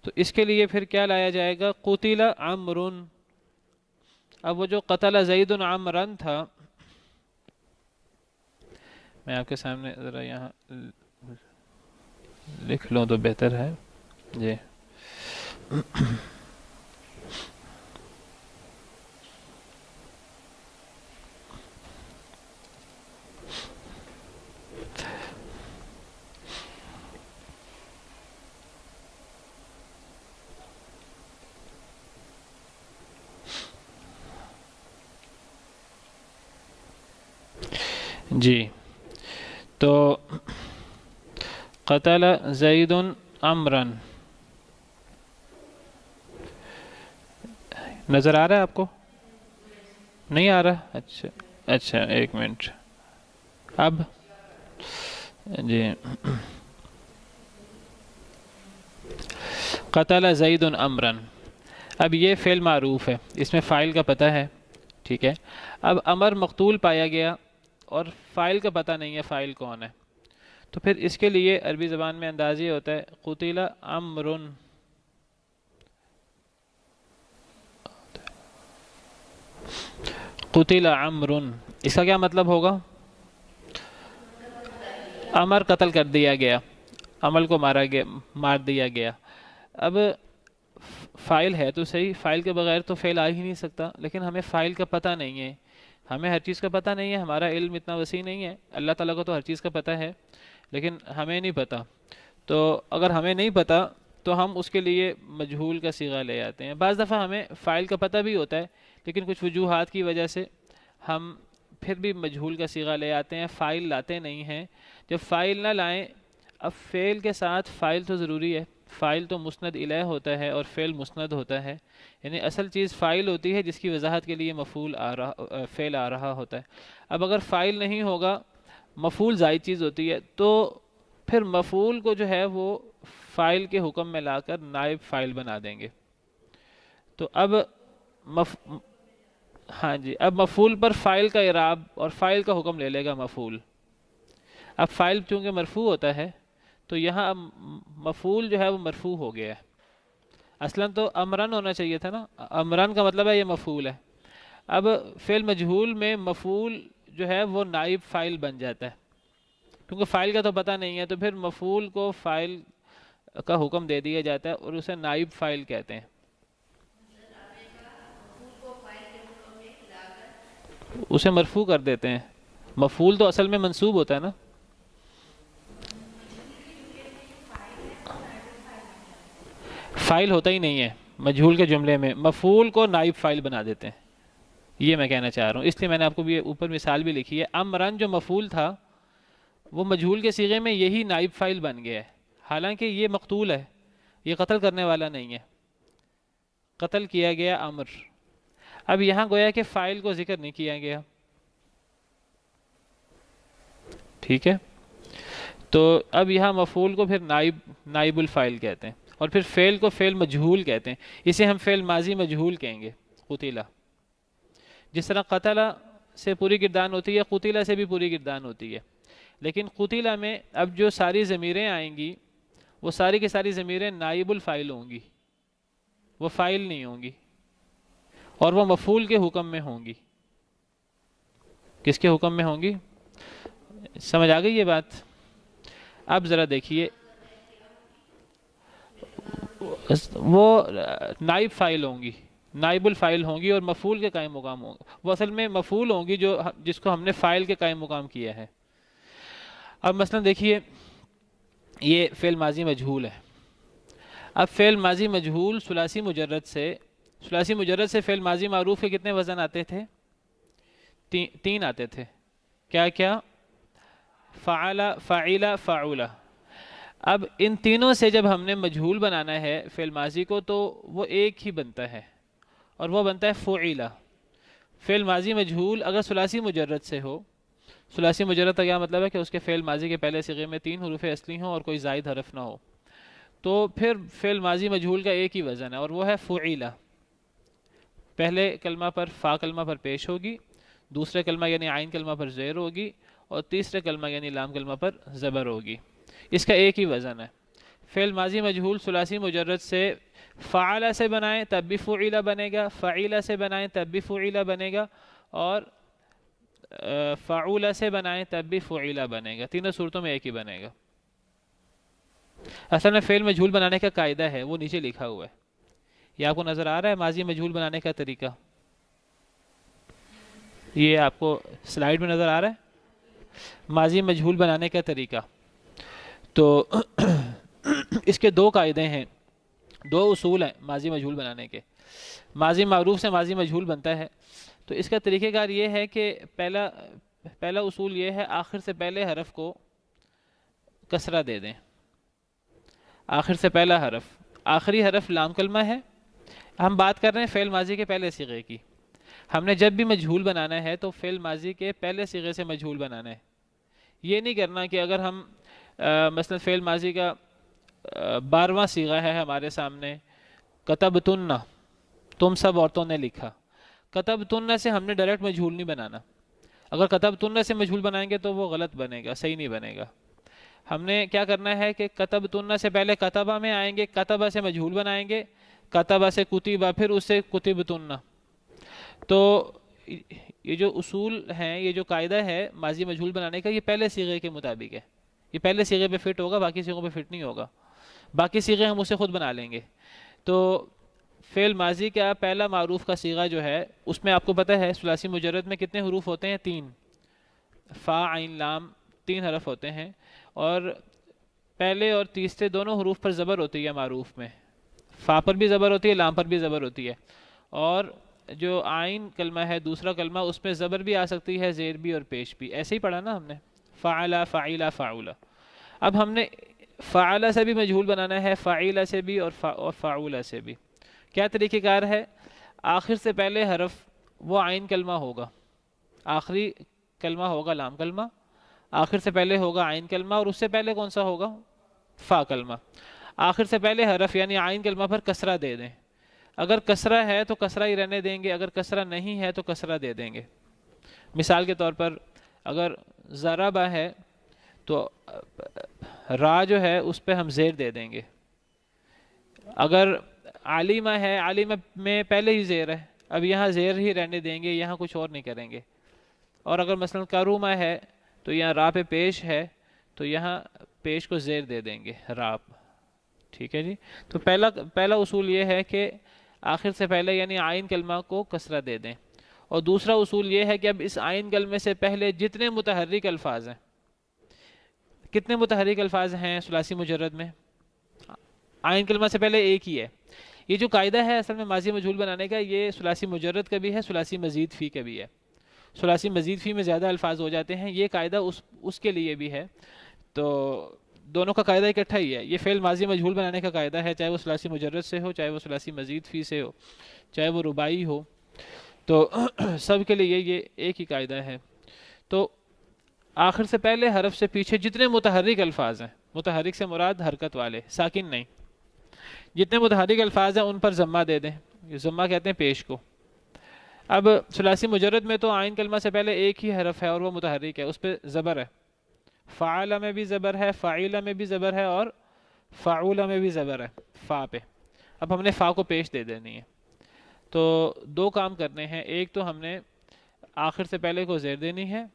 تو اس کے لیے پھر کیا لایا جائے گا؟ قتل عمرن اب وہ جو قتل زید عمرن تھا میں آپ کے سامنے ذرا یہاں لکھ لوں تو بہتر ہے۔ جی۔ جی۔ تو قتل زید امرن نظر آ رہا ہے آپ کو؟ نہیں آ رہا؟ اچھا اچھا ایک منٹ۔ اب؟ جی۔ قتل زید امرن اب یہ فعل معروف ہے، اس میں فائل کا پتہ ہے، ٹھیک ہے۔ اب امر مقتول پایا گیا۔ اور فائل کا پتہ نہیں ہے فائل کون ہے۔ تو پھر اس کے لیے عربی زبان میں اندازی ہوتا ہے، قتل امرن قتل عمرن اس کا کیا مطلب ہوگا؟ امر قتل کر دیا گیا، عمل کو مارا گیا، مار دیا گیا۔ اب فائل ہے تو صحیح، فائل کے بغیر تو فیل آ ہی نہیں سکتا، لیکن ہمیں فائل کا پتہ نہیں ہے۔ ہمیں ہر چیز کا پتہ نہیں ہے، ہمارا علم اتنا وسیع نہیں ہے، اللہ تعالیٰ کو تو ہر چیز کا پتہ ہے، لیکن ہمیں نہیں پتہ۔ تو اگر ہمیں نہیں پتہ، تو ہم اس کے لیے مجہول کا سیغہ لے آتے ہیں۔ بعض دفعہ ہمیں فائل کا پتہ بھی ہوتا ہے، لیکن کچھ وجوہات کی وجہ سے ہم پھر بھی مجہول کا سیغہ لے آتے ہیں، فائل لاتے نہیں ہیں۔ جب فائل نہ لائیں، اب فعل کے ساتھ فائل تو ضروری ہے۔ فائل تو مسند الہ ہوتا ہے اور فعل مسند ہوتا ہے۔ یعنی اصل چیز فائل ہوتی ہے جس کی وضاحت کے لیے مفول آ رہا فعل آ رہا ہوتا ہے۔ اب اگر فائل نہیں ہوگا مفول زائد چیز ہوتی ہے، تو پھر مفول کو جو ہے وہ فائل کے حکم میں لا کر نائب فائل بنا دیں گے۔ تو اب مف ہاں جی اب مفول پر فائل کا عراب اور فائل کا حکم لے لے گا مفول اب فائل چونکہ مرفوع ہوتا ہے تو یہاں اب مفول جو ہے وہ مرفوع ہو گیا ہے۔ اصلاً تو امرن ہونا چاہیے تھا نا۔ امرن کا مطلب ہے یہ مفول ہے۔ اب فعل مجہول میں مفول جو ہے وہ نائب فائل بن جاتا ہے۔ کیونکہ فائل کا تو پتہ نہیں ہے تو پھر مفول کو فائل کا حکم دے دیا جاتا ہے اور اسے نائب فائل کہتے ہیں۔ اسے مرفوع کر دیتے ہیں۔ مفول تو اصل میں منصوب ہوتا ہے نا۔ فائل ہوتا ہی نہیں ہے، مجھول کے جملے میں مفول کو نائب فائل بنا دیتے ہیں۔ یہ میں کہنا چاہ رہا ہوں۔ اس لیے میں نے آپ کو بھی اوپر مثال بھی لکھی ہے۔ امرن جو مفول تھا، وہ مجھول کے سیغے میں یہی نائب فائل بن گیا ہے۔ حالانکہ یہ مقتول ہے، یہ قتل کرنے والا نہیں ہے۔ قتل کیا گیا امر۔ اب یہاں گویا کہ فائل کو ذکر نہیں کیا گیا۔ ٹھیک ہے؟ تو اب یہاں مفول کو پھر نائب نائب الفائل کہتے ہیں۔ اور پھر فعل کو فعل مجہول کہتے ہیں۔ اسے ہم فعل ماضی مجہول کہیں گے، قتیلہ۔ جس طرح قتلہ سے پوری گردان ہوتی ہے، قتیلہ سے بھی پوری گردان ہوتی ہے۔ لیکن قتیلہ میں اب جو ساری ضمیریں آئیں گی، وہ ساری کی ساری ضمیریں نائب الفائل ہوں گی۔ وہ فائل نہیں ہوں گی۔ اور وہ مفول کے حکم میں ہوں گی۔ کس کے حکم میں ہوں گی؟ سمجھ آ گئی یہ بات؟ اب ذرا دیکھیے۔ وہ، نائب فائل ہوں گی، نائب الفائل ہوں گی اور مفول کے قائم مقام ہوں گی وہ اصل میں مفول ہوں گی جو جس کو ہم نے فائل کے قائم مقام کیا ہے۔ اب مثلا دیکھیے، یہ فعل ماضی مجہول ہے۔ اب فعل ماضی مجہول سلاسی مجرد سے سلاسی مجرد سے فعل ماضی معروف کے کتنے وزن آتے تھے؟ تین آتے تھے۔ کیا کیا؟ فعلا فعیلا فعولا اب ان تینوں سے جب ہم نے مجھول بنانا ہے فعل ماضی کو، تو وہ ایک ہی بنتا ہے، اور وہ بنتا ہے فعیلا فعل ماضی مجھول اگر سلاسی مجرد سے ہو سلاسی مجرد کا کیا مطلب ہے کہ اس کے فعل ماضی کے پہلے سگے میں تین حروف اصلی ہوں اور کوئی زائد حرف نہ ہو۔ تو پھر فعل ماضی مجھول کا ایک ہی وزن ہے اور وہ ہے فعیلا پہلے کلمہ پر فا کلمہ پر پیش ہوگی، دوسرے کلمہ یعنی آئین کلمہ پر زیر ہوگی، اور تیسرے کلمہ یعنی لام کلمہ پر زبر ہوگی۔ اس کا ایک ہی وزن ہے۔ فعل ماضی مجہول سلاسی مجرد سے فعالہ سے بنائیں تب بھی فعیلہ بنے گا فعیلہ سے بنائیں تب بھی فعیلہ بنے گا، اور فعولہ سے بنائیں تب بھی فعیلہ بنے گا۔ تینوں صورتوں میں ایک ہی بنے گا۔ اصل میں فعل مجھول بنانے کا قاعدہ ہے، وہ نیچے لکھا ہوا ہے۔ یہ آپ کو نظر آ رہا ہے ماضی مجھول بنانے کا طریقہ؟ یہ آپ کو سلائیڈ میں نظر آ رہا ہے۔ ماضی مجھول بنانے کا طریقہ۔ تو اس کے دو قاعدے ہیں، دو اصول ہیں ماضی مجھول بنانے کے۔ ماضی معروف سے ماضی مجھول بنتا ہے۔ تو اس کا طریقہ کار یہ ہے کہ پہلا پہلا اصول یہ ہے، آخر سے پہلے حرف کو کسرہ دے دیں۔ آخر سے پہلا حرف۔ آخری حرف لام کلمہ ہے۔ ہم بات کر رہے ہیں فعل ماضی کے پہلے سیغے کی۔ ہم نے جب بھی مجھول بنانا ہے تو فعل ماضی کے پہلے سیغے سے مجھول بنانا ہے۔ یہ نہیں کرنا کہ اگر ہم مثلا فعل ماضی کا بارہواں سیغہ ہے ہمارے سامنے۔ کتب تنہ تم سب عورتوں نے لکھا۔ کتب تنہ سے ہم نے ڈائریکٹ مجھول نہیں بنانا۔ اگر کتب تنہ سے مجھول بنائیں گے تو وہ غلط بنے گا، صحیح نہیں بنے گا۔ ہم نے کیا کرنا ہے کہ کتب تنہ سے پہلے کتبہ میں آئیں گے، کتبہ سے مجھول بنائیں گے، کتبہ سے کتبہ، پھر اس سے کتب تنہ تو یہ جو اصول ہیں، یہ جو قاعدہ ہے ماضی مجھول بنانے کا، یہ پہلے سیغے کے مطابق ہے۔ یہ پہلے سیغے پہ فٹ ہوگا، باقی سیغوں پہ فٹ نہیں ہوگا۔ باقی سیغے ہم اسے خود بنا لیں گے۔ تو فعل ماضی کا پہلا معروف کا سیغہ جو ہے، اس میں آپ کو پتہ ہے سلاسی مجرد میں کتنے حروف ہوتے ہیں؟ تین۔ فا، عین، لام، تین حرف ہوتے ہیں۔ اور پہلے اور تیسرے دونوں حروف پر زبر ہوتی ہے معروف میں۔ فا پر بھی زبر ہوتی ہے، لام پر بھی زبر ہوتی ہے۔ اور جو آئین کلمہ ہے، دوسرا کلمہ، اس میں زبر بھی آ سکتی ہے، زیر بھی اور پیش بھی۔ ایسے ہی پڑھا نا ہم نے۔ فعلا فعیلا فعولا۔ اب ہم نے فعلا سے بھی مجھول بنانا ہے، فعیلا سے بھی اور فعولا سے بھی۔ کیا طریقہ کار ہے؟ آخر سے پہلے حرف وہ آئین کلمہ ہوگا۔ آخری کلمہ ہوگا لام کلمہ۔ آخر سے پہلے ہوگا آئین کلمہ اور اس سے پہلے کون سا ہوگا؟ فا کلمہ۔ آخر سے پہلے حرف یعنی آئین کلمہ پر کسرہ دے دیں۔ اگر کسرہ ہے تو کسرہ ہی رہنے دیں گے، اگر کسرہ نہیں ہے تو کسرہ دے دیں گے۔ مثال کے طور پر اگر ضربہ ہے تو را جو ہے اس پہ ہم زیر دے دیں گے۔ اگر عالمہ ہے عالمہ میں پہلے ہی زیر ہے، اب یہاں زیر ہی رہنے دیں گے، یہاں کچھ اور نہیں کریں گے۔ اور اگر مثلا کرومہ ہے تو یہاں را پہ پیش ہے، تو یہاں پیش کو زیر دے دیں گے راپ ٹھیک ہے جی؟ تو پہلا پہلا اصول یہ ہے کہ آخر سے پہلے یعنی آئین کلمہ کو کسرہ دے دیں۔ اور دوسرا اصول یہ ہے کہ اب اس آئین کلمے سے پہلے جتنے متحرک الفاظ ہیں، کتنے متحرک الفاظ ہیں سلاسی مجرد میں؟ آئین کلمہ سے پہلے ایک ہی ہے۔ یہ جو قاعدہ ہے اصل میں ماضی مجھول بنانے کا، یہ سلاسی مجرد کا بھی ہے، سلاسی مزید فی کا بھی ہے۔ سلاسی مزید فی میں زیادہ الفاظ ہو جاتے ہیں، یہ قاعدہ اس اس کے لیے بھی ہے۔ تو دونوں کا قاعدہ اکٹھا ہی ہے۔ یہ فعل ماضی مجھول بنانے کا قاعدہ ہے، چاہے وہ سلاسی مجرد سے ہو، چاہے وہ سلاسی مزید فی سے ہو، چاہے وہ ربائی ہو۔ تو سب کے لیے یہ ایک ہی قاعدہ ہے۔ تو آخر سے پہلے حرف سے پیچھے جتنے متحرک الفاظ ہیں، متحرک سے مراد حرکت والے، ساکن نہیں۔ جتنے متحرک الفاظ ہیں، ان پر ذمہ دے دیں۔ ذمہ کہتے ہیں پیش کو۔ اب سلاسی مجرد میں تو آئین کلمہ سے پہلے ایک ہی حرف ہے اور وہ متحرک ہے، اس پہ زبر ہے۔ فعلہ میں بھی زبر ہے فعیلہ میں بھی زبر ہے اور فعولہ میں بھی زبر ہے، فا پہ۔ اب ہم نے فا کو پیش دے دینی ہے۔ تو دو کام کرنے ہیں۔ ایک تو ہم نے آخر سے پہلے کو زیر دینی ہے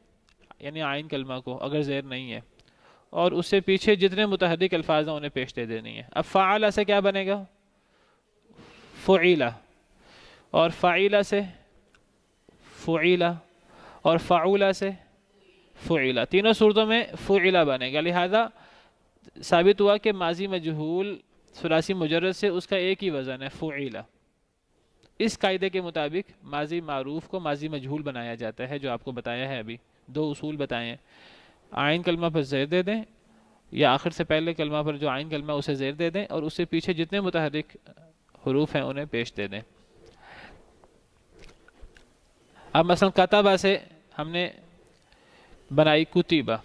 یعنی آئین کلمہ کو، اگر زیر نہیں ہے۔ اور اس سے پیچھے جتنے متحرک الفاظ ہیں، انہیں پیش دے دینی ہے۔ اب فعلہ سے کیا بنے گا؟ فعیلہ اور فعیلہ سے فعیلہ اور فعولہ سے فعیلہ تینوں صورتوں میں فعیلہ بنے گا۔ لہذا ثابت ہوا کہ ماضی مجہول سلاسی مجرد سے اس کا ایک ہی وزن ہے فعیلہ اس قاعدے کے مطابق ماضی معروف کو ماضی مجہول بنایا جاتا ہے، جو آپ کو بتایا ہے ابھی۔ دو اصول بتائے ہیں آئین کلمہ پر زیر دے دیں یا آخر سے پہلے کلمہ پر جو آئین کلمہ اسے زیر دے دیں اور اس سے پیچھے جتنے متحرک حروف ہیں انہیں پیش دے دیں۔ اب مثلا کتبہ سے ہم نے بنائی کتیبہ۔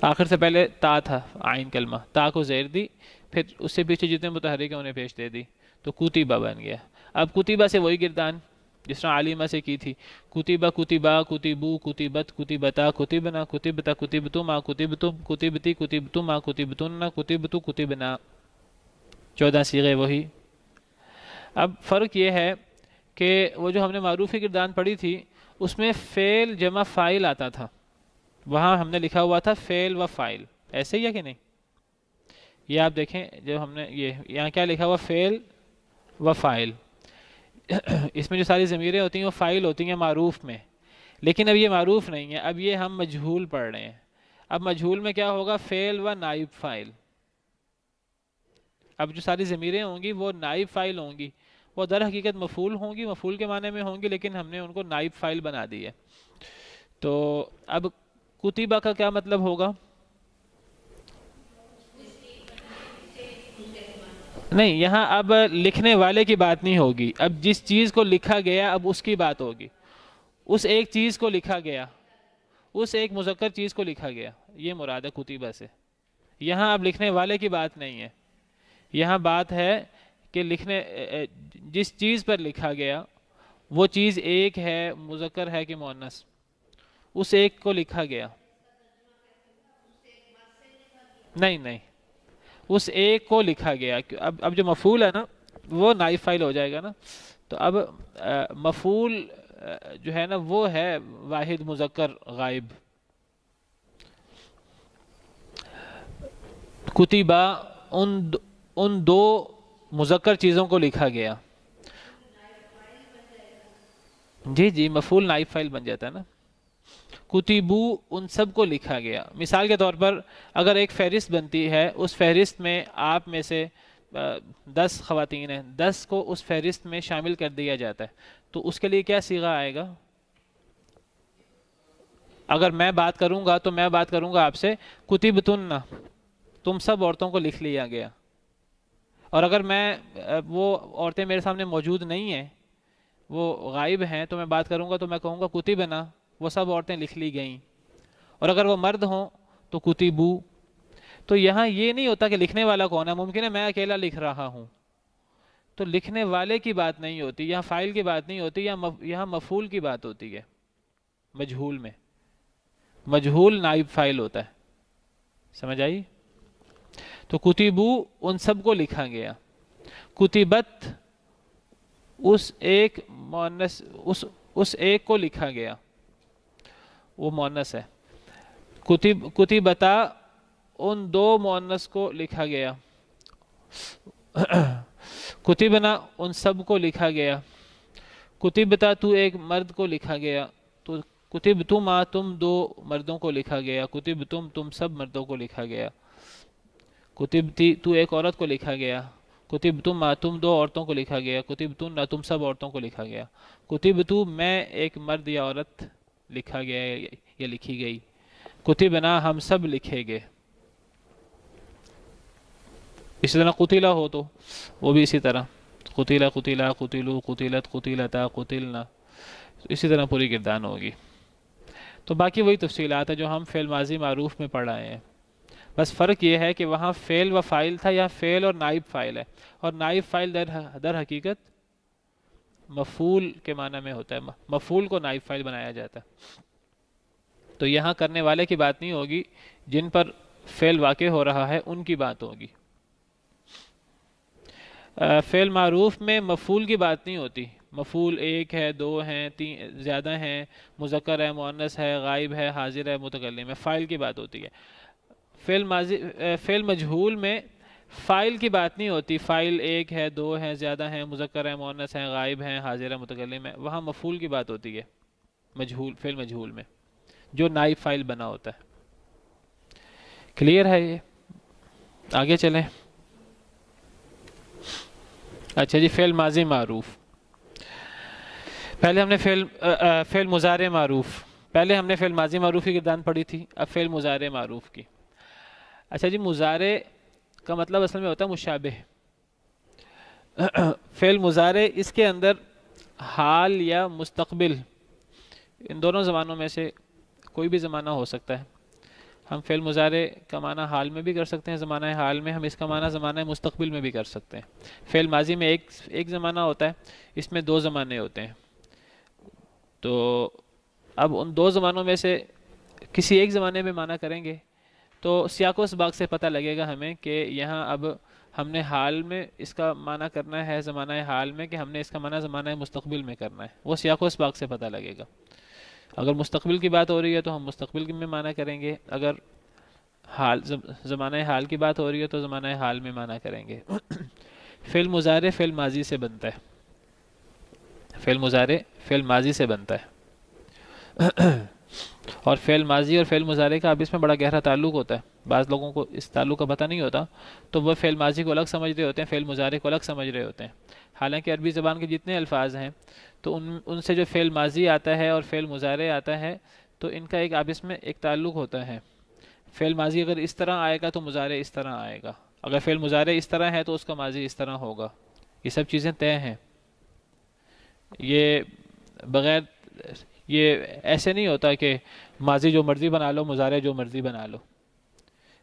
آخر سے پہلے تا تھا آئین کلمہ۔ تا کو زیر دی، پھر اس سے پیچھے جتنے متحرک ہیں انہیں پیش دے دی۔ تو کتیبہ بن گیا۔ اب کتیبہ سے وہی گردان جس طرح عالمہ سے کی تھی۔ کتبہ کتبہ، کتبو، کتبت، کتبتا، کتبنا، کتبتا، کتبتو ما کتبتم کتبتی، کتبتو ما کتبتن کتبتو، کتبنا۔ چودہ سیغے وہی۔ اب فرق یہ ہے کہ وہ جو ہم نے معروفی گردان پڑھی تھی، اس میں فیل جمع فائل آتا تھا۔ وہاں ہم نے لکھا ہوا تھا فیل و فائل۔ ایسے ہی ہے کہ نہیں؟ یہ آپ دیکھیں جو ہم نے یہ، یہاں کیا لکھا ہوا؟ فیل و فائل۔ اس میں جو ساری ضمیریں ہوتی ہیں وہ فائل ہوتی ہیں معروف میں۔ لیکن اب یہ معروف نہیں ہے، اب یہ ہم مجھول پڑھ رہے ہیں۔ اب مجھول میں کیا ہوگا؟ فیل و نائب فائل۔ اب جو ساری ضمیریں ہوں گی وہ نائب فائل ہوں گی۔ وہ در حقیقت مفول ہوں گی مفول کے معنی میں ہوں گی، لیکن ہم نے ان کو نائب فائل بنا دی ہے۔ تو اب کتبہ کا کیا مطلب ہوگا؟ نہیں، یہاں اب لکھنے والے کی بات نہیں ہوگی۔ اب جس چیز کو لکھا گیا، اب اس کی بات ہوگی۔ اس ایک چیز کو لکھا گیا۔ اس ایک مذکر چیز کو لکھا گیا۔ یہ مراد ہے کتبہ سے۔ یہاں اب لکھنے والے کی بات نہیں ہے۔ یہاں بات ہے کہ لکھنے، جس چیز پر لکھا گیا، وہ چیز ایک ہے، مذکر ہے کہ مونس اس ایک کو لکھا گیا۔ نہیں نہیں۔ اس ایک کو لکھا گیا اب اب جو مفول ہے نا، وہ نائی فائل ہو جائے گا نا۔ تو اب مفول جو ہے نا، وہ ہے واحد، مذکر، غائب۔ کتبہ، ان ان دو مذکر چیزوں کو لکھا گیا۔ جی جی مفول نائب فائل بن جاتا ہے نا۔ کتبو ان سب کو لکھا گیا۔ مثال کے طور پر اگر ایک فہرست بنتی ہے، اس فہرست میں آپ میں سے دس خواتین ہیں، دس کو اس فہرست میں شامل کر دیا جاتا ہے۔ تو اس کے لیے کیا سیغہ آئے گا؟ اگر میں بات کروں گا تو میں بات کروں گا آپ سے کتب کتبتن تم سب عورتوں کو لکھ لیا گیا۔ اور اگر میں وہ عورتیں میرے سامنے موجود نہیں ہیں، وہ غائب ہیں، تو میں بات کروں گا تو میں کہوں گا کتبنا وہ سب عورتیں لکھ لی گئیں۔ اور اگر وہ مرد ہوں تو کتبو تو یہاں یہ نہیں ہوتا کہ لکھنے والا کون ہے، ممکن ہے میں اکیلا لکھ رہا ہوں۔ تو لکھنے والے کی بات نہیں ہوتی یہاں فائل کی بات نہیں ہوتی یہاں مفول کی بات ہوتی ہے۔ مجہول میں۔ مجہول نائب فائل ہوتا ہے۔ سمجھ آئی؟ تو کتبو ان سب کو لکھا گیا۔ کتبت اس ایک مونس اس اس ایک کو لکھا گیا۔ وہ مونس ہے۔ کتب کتبتا ان دو مونس کو لکھا گیا۔ کتبنا ان سب کو لکھا گیا۔ کتبتا تو ایک مرد کو لکھا گیا۔ تو کتب تم آ تم دو مردوں کو لکھا گیا۔ کتب تم تم سب مردوں کو لکھا گیا۔ کتب تی تو ایک عورت کو لکھا گیا۔ کتب تم آ تم دو عورتوں کو لکھا گیا۔ کتب تم نہ تم سب عورتوں کو لکھا گیا۔ کتب تو میں ایک مرد یا عورت۔ لکھا گیا یا لکھی گئی۔ کتب نہ ہم سب لکھے گئے۔ اسی طرح قتلہ ہو تو وہ بھی اسی طرح۔ قتلہ قتلہ قتلو قتلت قتلتا قتلنا۔ اسی طرح پوری گردان ہوگی۔ تو باقی وہی تفصیلات ہیں جو ہم فعل ماضی معروف میں پڑھ رہے ہیں۔ بس فرق یہ ہے کہ وہاں فعل و فائل تھا یا فعل اور نائب فائل ہے۔ اور نائب فائل در در حقیقت مفول کے معنی میں ہوتا ہے مفول کو نائب فائل بنایا جاتا ہے۔ تو یہاں کرنے والے کی بات نہیں ہوگی، جن پر فعل واقع ہو رہا ہے، ان کی بات ہوگی۔ فعل معروف میں مفول کی بات نہیں ہوتی۔ مفول ایک ہے، دو ہیں، تین، زیادہ ہیں، مذکر ہے معنس ہے، غائب ہے، حاضر ہے، متکلم ہے فائل کی بات ہوتی ہے۔ فعل ماضی فعل مجہول میں فائل کی بات نہیں ہوتی۔ فائل ایک ہے، دو ہیں زیادہ ہیں، مذکر ہے معنس ہے غائب ہیں، حاضر ہے متکلم ہے وہاں مفول کی بات ہوتی ہے مجہول فعل مجہول میں، جو نائب فائل بنا ہوتا ہے۔ کلیئر ہے یہ؟ آگے چلیں۔ اچھا جی فعل ماضی معروف۔ پہلے ہم نے فعل فعل مزار معروف۔ پہلے ہم نے فعل ماضی معروف کی گردان پڑھی تھی، اب فعل مزار معروف کی۔ اچھا جی مزارے کا مطلب اصل میں ہوتا ہے مشابہ۔ فعل مزارے اس کے اندر حال یا مستقبل، ان دونوں زمانوں میں سے کوئی بھی زمانہ ہو سکتا ہے۔ ہم فعل مظاہرے کا معنی حال میں بھی کر سکتے ہیں، زمانہ حال میں ہم اس کا معنی زمانہ مستقبل میں بھی کر سکتے ہیں۔ فعل ماضی میں ایک ایک زمانہ ہوتا ہے، اس میں دو زمانے ہوتے ہیں۔ تو اب ان دو زمانوں میں سے کسی ایک زمانے میں معنی کریں گے تو سیاق و اسباق سے پتہ لگے گا ہمیں کہ یہاں اب ہم نے حال میں اس کا معنی کرنا ہے، زمانہ حال میں کہ ہم نے اس کا معنی زمانہ مستقبل میں کرنا ہے۔ وہ سیاق و اسباق سے پتہ لگے گا۔ اگر مستقبل کی بات ہو رہی ہے تو ہم مستقبل میں معنی کریں گے۔ اگر حال، زمانہ حال کی بات ہو رہی ہے تو زمانہ حال میں معنی کریں گے۔ فعل مظاہرے فعل ماضی سے بنتا ہے۔ فعل مظاہرے فعل ماضی سے بنتا ہے۔ اور فعل ماضی اور فعل مظاہرے کا اب اس میں بڑا گہرا تعلق ہوتا ہے۔ بعض لوگوں کو اس تعلق کا پتہ نہیں ہوتا، تو وہ فعل ماضی کو الگ سمجھ رہے ہوتے ہیں، فعل مظاہرے کو الگ سمجھ رہے ہوتے ہیں۔ حالانکہ عربی زبان کے جتنے الفاظ ہیں، تو ان ان سے جو فعل ماضی آتا ہے اور فعل مظاہرے آتا ہے، تو ان کا ایک آپس میں ایک تعلق ہوتا ہے۔ فعل ماضی اگر اس طرح آئے گا تو مظاہرے اس طرح آئے گا۔ اگر فعل مظاہرے اس طرح ہے تو اس کا ماضی اس طرح ہوگا۔ یہ سب چیزیں طے ہیں۔ یہ بغیر یہ ایسے نہیں ہوتا کہ ماضی جو مرضی بنا لو مظاہرے جو مرضی بنا لو۔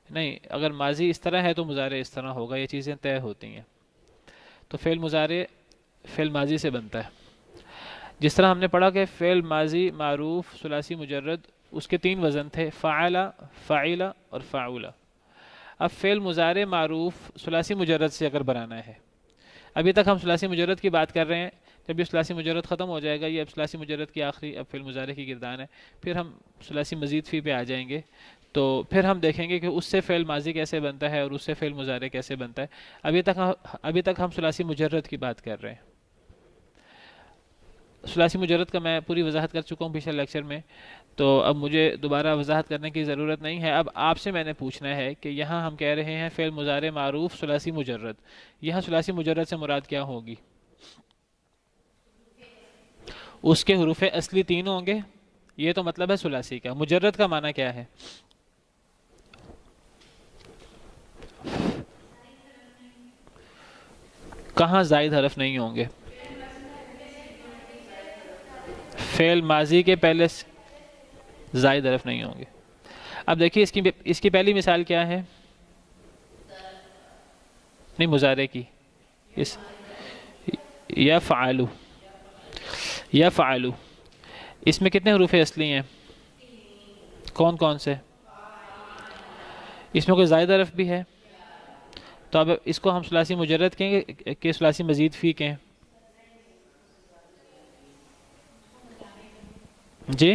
نہیں، اگر ماضی اس طرح ہے تو مظاہرے اس طرح ہوگا، یہ چیزیں طے ہوتی ہیں۔ تو فعل مظاہرے فعل ماضی سے بنتا ہے۔ جس طرح ہم نے پڑھا کہ فعل ماضی معروف، ثلاثی مجرد، اس کے تین وزن تھے، فعلا فعلا اور فعولا اب فعل مظاہرے معروف، ثلاثی مجرد سے اگر بنانا ہے۔ ابھی تک ہم ثلاثی مجرد کی بات کر رہے ہیں جب یہ ثلاثی مجرد ختم ہو جائے گا، یہ اب ثلاثی مجرد کی آخری اب فعل مظاہرے کی گردان ہے۔ پھر ہم ثلاثی مزید فی پہ آ جائیں گے۔ تو پھر ہم دیکھیں گے کہ اس سے فعل ماضی کیسے بنتا ہے اور اس سے فعل مظاہرے کیسے بنتا ہے۔ ابھی تک ابھی تک ہم ثلاثی مجرد کی بات کر رہے ہیں۔ ثلاثی مجرد کا میں پوری وضاحت کر چکا ہوں پچھلے لیکچر میں۔ تو اب مجھے دوبارہ وضاحت کرنے کی ضرورت نہیں ہے۔ اب آپ سے میں نے پوچھنا ہے کہ یہاں ہم کہہ رہے ہیں فعل مظاہرے معروف ثلاثی مجرد۔ یہاں ثلاثی مجرد سے مراد کیا ہوگی؟ اس کے حروف اصلی تین ہوں گے؟ یہ تو مطلب ہے ثلاثی کا۔ مجرد کا معنی کیا ہے؟ کہاں زائد حرف نہیں ہوں گے؟ فعل ماضی کے پہلے زائد حرف نہیں ہوں گے۔ اب دیکھیے اس کی اس کی پہلی مثال کیا ہے؟ نہیں مظاہرے کی۔ اس یا فعلو۔ یا فعلو؟ اس میں کتنے حروف اصلی ہیں؟ کون کون سے؟ اس میں کوئی زائد حرف بھی ہے؟ تو اب اس کو ہم سلاسی مجرد کہیں گے کہ سلاسی مزید فی کہیں؟ جی؟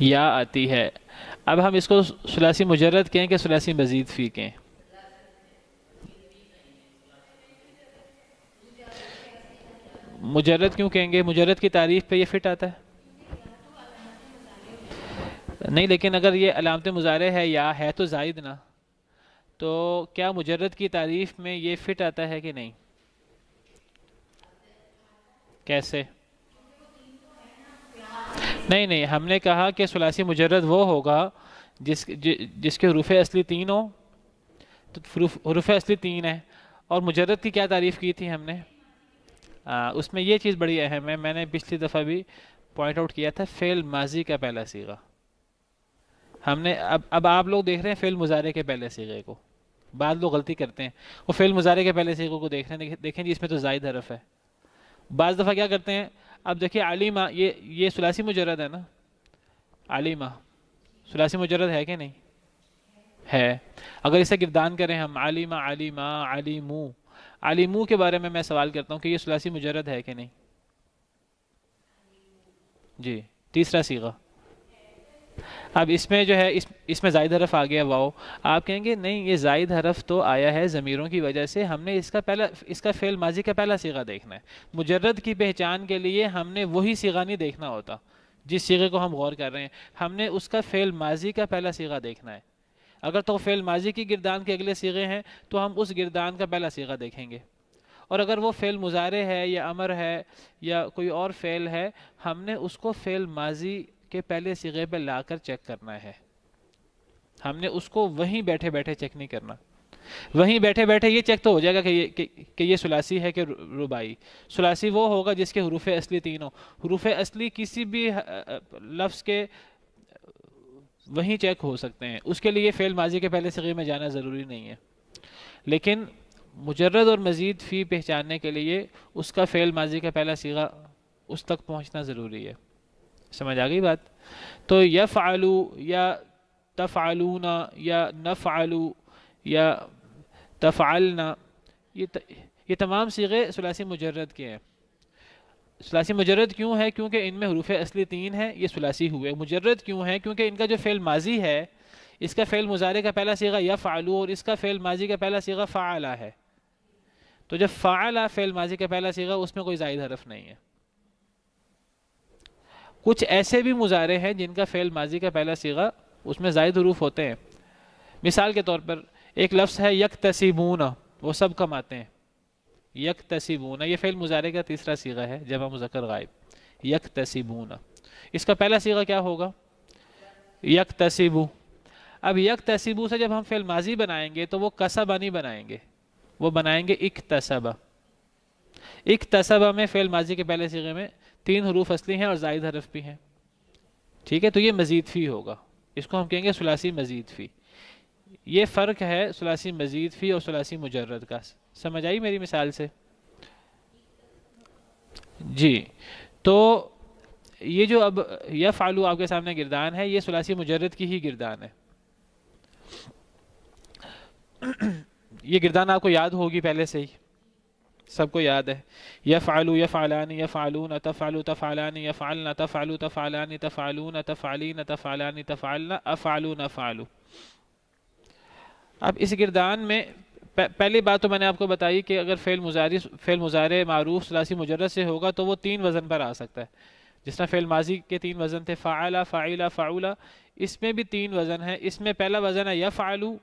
یا آتی ہے۔ اب ہم اس کو سلاسی مجرد کہیں کہ سلاسی مزید فی کہیں؟ مجرد کیوں کہیں گے؟ مجرد کی تعریف پہ یہ فٹ آتا ہے؟ نہیں، لیکن اگر یہ علامت مظاہرے ہے یا ہے تو زائد نا۔ تو کیا مجرد کی تعریف میں یہ فٹ آتا ہے کہ نہیں؟ کیسے؟ نہیں نہیں، ہم نے کہا کہ سلاسی مجرد وہ ہوگا جس جس کے حروف اصلی تین ہو تو حروف اصلی تین ہے اور مجرد کی کیا تعریف کی تھی ہم نے؟ اس میں یہ چیز بڑی اہم ہے، میں نے پچھلی دفعہ بھی پوائنٹ آؤٹ کیا تھا فیل ماضی کا پہلا سیغہ ہم نے، اب اب آپ لوگ دیکھ رہے ہیں فیل مظاہرے کے پہلے سیغے کو۔ بعض لوگ غلطی کرتے ہیں۔ وہ فیل مظاہرے کے پہلے سیغوں کو دیکھ رہے ہیں، دیکھیں جی اس میں تو زائد حرف ہے۔ بعض دفعہ کیا کرتے ہیں، اب دیکھیے علیمہ، یہ یہ سلاسی مجرد ہے نا۔ علیمہ سلاسی مجرد ہے کہ نہیں؟ ہے۔ اگر اسے گردان کریں ہم، علیمہ علیمہ، علیمو۔ علیمو کے بارے میں میں سوال کرتا ہوں کہ یہ سلاسی مجرد ہے کہ نہیں؟ جی تیسرا سیغہ اب اس میں جو ہے، اس اس میں زائد حرف آ گیا واؤ۔ آپ کہیں گے، نہیں، یہ زائد حرف تو آیا ہے ضمیروں کی وجہ سے۔ ہم نے اس کا پہلا، اس کا فعل ماضی کا پہلا سیغہ دیکھنا ہے۔ مجرد کی پہچان کے لیے ہم نے وہی سیغہ نہیں دیکھنا ہوتا، جس سیغے کو ہم غور کر رہے ہیں۔ ہم نے اس کا فعل ماضی کا پہلا سیغہ دیکھنا ہے۔ اگر تو فعل ماضی کی گردان کے اگلے سیغے ہیں، تو ہم اس گردان کا پہلا سیغہ دیکھیں گے۔ اور اگر وہ فعل مظاہرے ہے یا امر ہے یا کوئی اور فعل ہے، ہم نے اس کو فعل ماضی کے پہلے سیغے پہ لا کر چیک کرنا ہے۔ ہم نے اس کو وہیں بیٹھے بیٹھے چیک نہیں کرنا۔ وہیں بیٹھے بیٹھے یہ چیک تو ہو جائے گا کہ یہ کہ یہ سلاسی ہے کہ ربائی سلاسی وہ ہوگا جس کے حروف اصلی تین حروف اصلی کسی بھی لفظ کے وہیں چیک ہو سکتے ہیں۔ اس کے لیے فعل ماضی کے پہلے سیغے میں جانا ضروری نہیں ہے۔ لیکن مجرد اور مزید فی پہچاننے کے لیے اس کا فعل ماضی کا پہلا سیغہ اس تک پہنچنا ضروری ہے۔ سمجھ آ گئی بات؟ تو یفعلو یا تفعلون یا نفعلو یا تفعلنا، یہ تمام سیغے سلاسی مجرد کے ہیں۔ سلاسی مجرد کیوں ہے؟ کیونکہ ان میں حروف اصلی تین ہیں، یہ سلاسی ہوئے۔ مجرد کیوں ہے کیونکہ ان کا جو فعل ماضی ہے، اس کا فعل مظاہرے کا پہلا سیغہ یفعلو اور اس کا فعل ماضی کا پہلا سیغہ فعلا ہے۔ تو جب فعلا فعل ماضی کا پہلا سیغہ اس میں کوئی زائد حرف نہیں ہے۔ کچھ ایسے بھی مظاہرے ہیں جن کا فعل ماضی کا پہلا سیغہ اس میں زائد حروف ہوتے ہیں۔ مثال کے طور پر، ایک لفظ ہے یک وہ سب کم آتے ہیں۔ یک تسیبون یہ فعل مظاہرے کا تیسرا سیغہ ہے جمع مذکر غائب۔ یک تسیبون اس کا پہلا سیغہ کیا ہوگا؟ یک تسیبو اب یک تسیبو سے جب ہم فعل ماضی بنائیں گے تو وہ کسبہ نہیں بنائیں گے، وہ بنائیں گے اک تسبہ اک میں فعل ماضی کے پہلے سیغے میں تین حروف اصلی ہیں اور زائد حرف بھی ہیں۔ ٹھیک ہے، تو یہ مزید فی ہوگا۔ اس کو ہم کہیں گے سلاسی مزید فی۔ یہ فرق ہے سلاسی مزید فی اور سلاسی مجرد کا۔ سمجھ آئی میری مثال سے؟ جی تو یہ جو اب یہ فعلو آپ کے سامنے گردان ہے، یہ سلاسی مجرد کی ہی گردان ہے۔ یہ گردان آپ کو یاد ہوگی پہلے سے ہی۔ سب کو یاد ہے۔ یفعلو یفعلانی یفعلون تفعلو تفعلانی یفعلن تفعلو تفعلانی تفعلون تفعلین تفعلانی تفعلن افعلون افعلو اب اس گردان میں پہلی بات تو میں نے آپ کو بتائی کہ اگر فعل مظاہری فعل مظاہرے معروف سلاسی مجرد سے ہوگا تو وہ تین وزن پر آ سکتا ہے۔ جس طرح فعل ماضی کے تین وزن تھے، فعلا فعلا فعولا، اس میں بھی تین وزن ہے اس میں پہلا وزن ہے یفعلو۔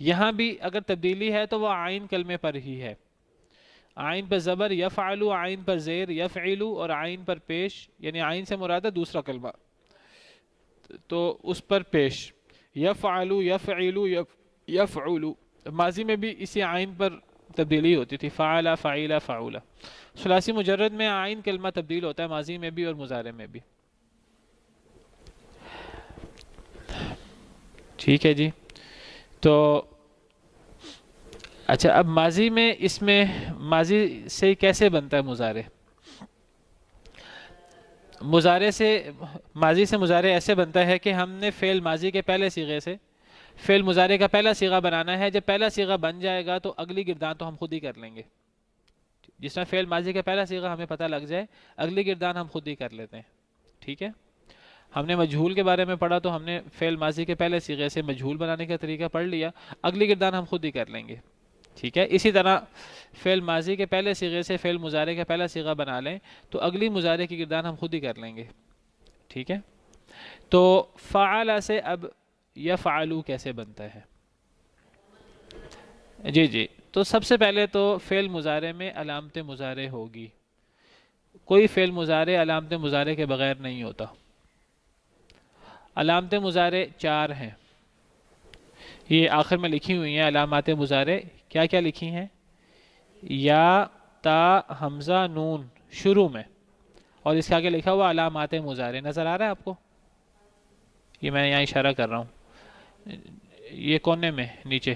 یہاں بھی اگر تبدیلی ہے تو وہ آئین کلمے پر ہی ہے۔ آئین پر زبر یفعلو آئین پر زیر یفعلو اور آئین پر پیش یعنی آئین سے مراد ہے دوسرا کلمہ۔ تو اس پر پیش۔ یفعلو یفعلو یفعلو۔ ماضی میں بھی اسی آئین پر تبدیلی ہوتی تھی۔ فعلا، فعیلا، فعولا۔ سلاسی مجرد میں آئین کلمہ تبدیل ہوتا ہے ماضی میں بھی اور مظاہرے میں بھی۔ ٹھیک ہے جی۔ تو اچھا اب ماضی میں اس میں ماضی سے کیسے بنتا ہے مظاہرے مظاہرے سے ماضی سے مظاہرے ایسے بنتا ہے کہ ہم نے فعل ماضی کے پہلے سیغے سے فعل مظاہرے کا پہلا سیغہ بنانا ہے، جب پہلا سیغہ بن جائے گا تو اگلی گردان تو ہم خود ہی کر لیں گے۔ جس طرح فعل ماضی کا پہلا سیغہ ہمیں پتہ لگ جائے، اگلی گردان ہم خود ہی کر لیتے ہیں۔ ٹھیک ہے؟ ہم نے مجھول کے بارے میں پڑھا تو ہم نے فعل ماضی کے پہلے سیغے سے مجھول بنانے کا طریقہ پڑھ لیا، اگلی گردان ہم خود ہی کر لیں گے۔ ٹھیک ہے؟ اسی طرح فعل ماضی کے پہلے سیغے سے فعل مظاہرے کا پہلا سیغہ بنا لیں تو اگلی مظاہرے کی گردان ہم خود ہی کر لیں گے۔ ٹھیک ہے؟ تو فعالہ سے اب یفعلو کیسے بنتا ہے؟ جی جی۔ تو سب سے پہلے تو فعل مظاہرے میں علامت مظاہرے ہوگی۔ کوئی فعل مظاہرے علامت مظاہرے کے بغیر نہیں ہوتا۔ علامت مظاہرے چار ہیں۔ یہ آخر میں لکھی ہوئی ہیں علامات مظاہرے کیا کیا لکھی ہیں؟ یا، تا، حمزہ، نون۔ شروع میں۔ اور اس کے آگے لکھا ہوا علامات مظاہرے نظر آ رہا ہے آپ کو؟ یہ میں یہاں اشارہ کر رہا ہوں۔ یہ کونے میں نیچے۔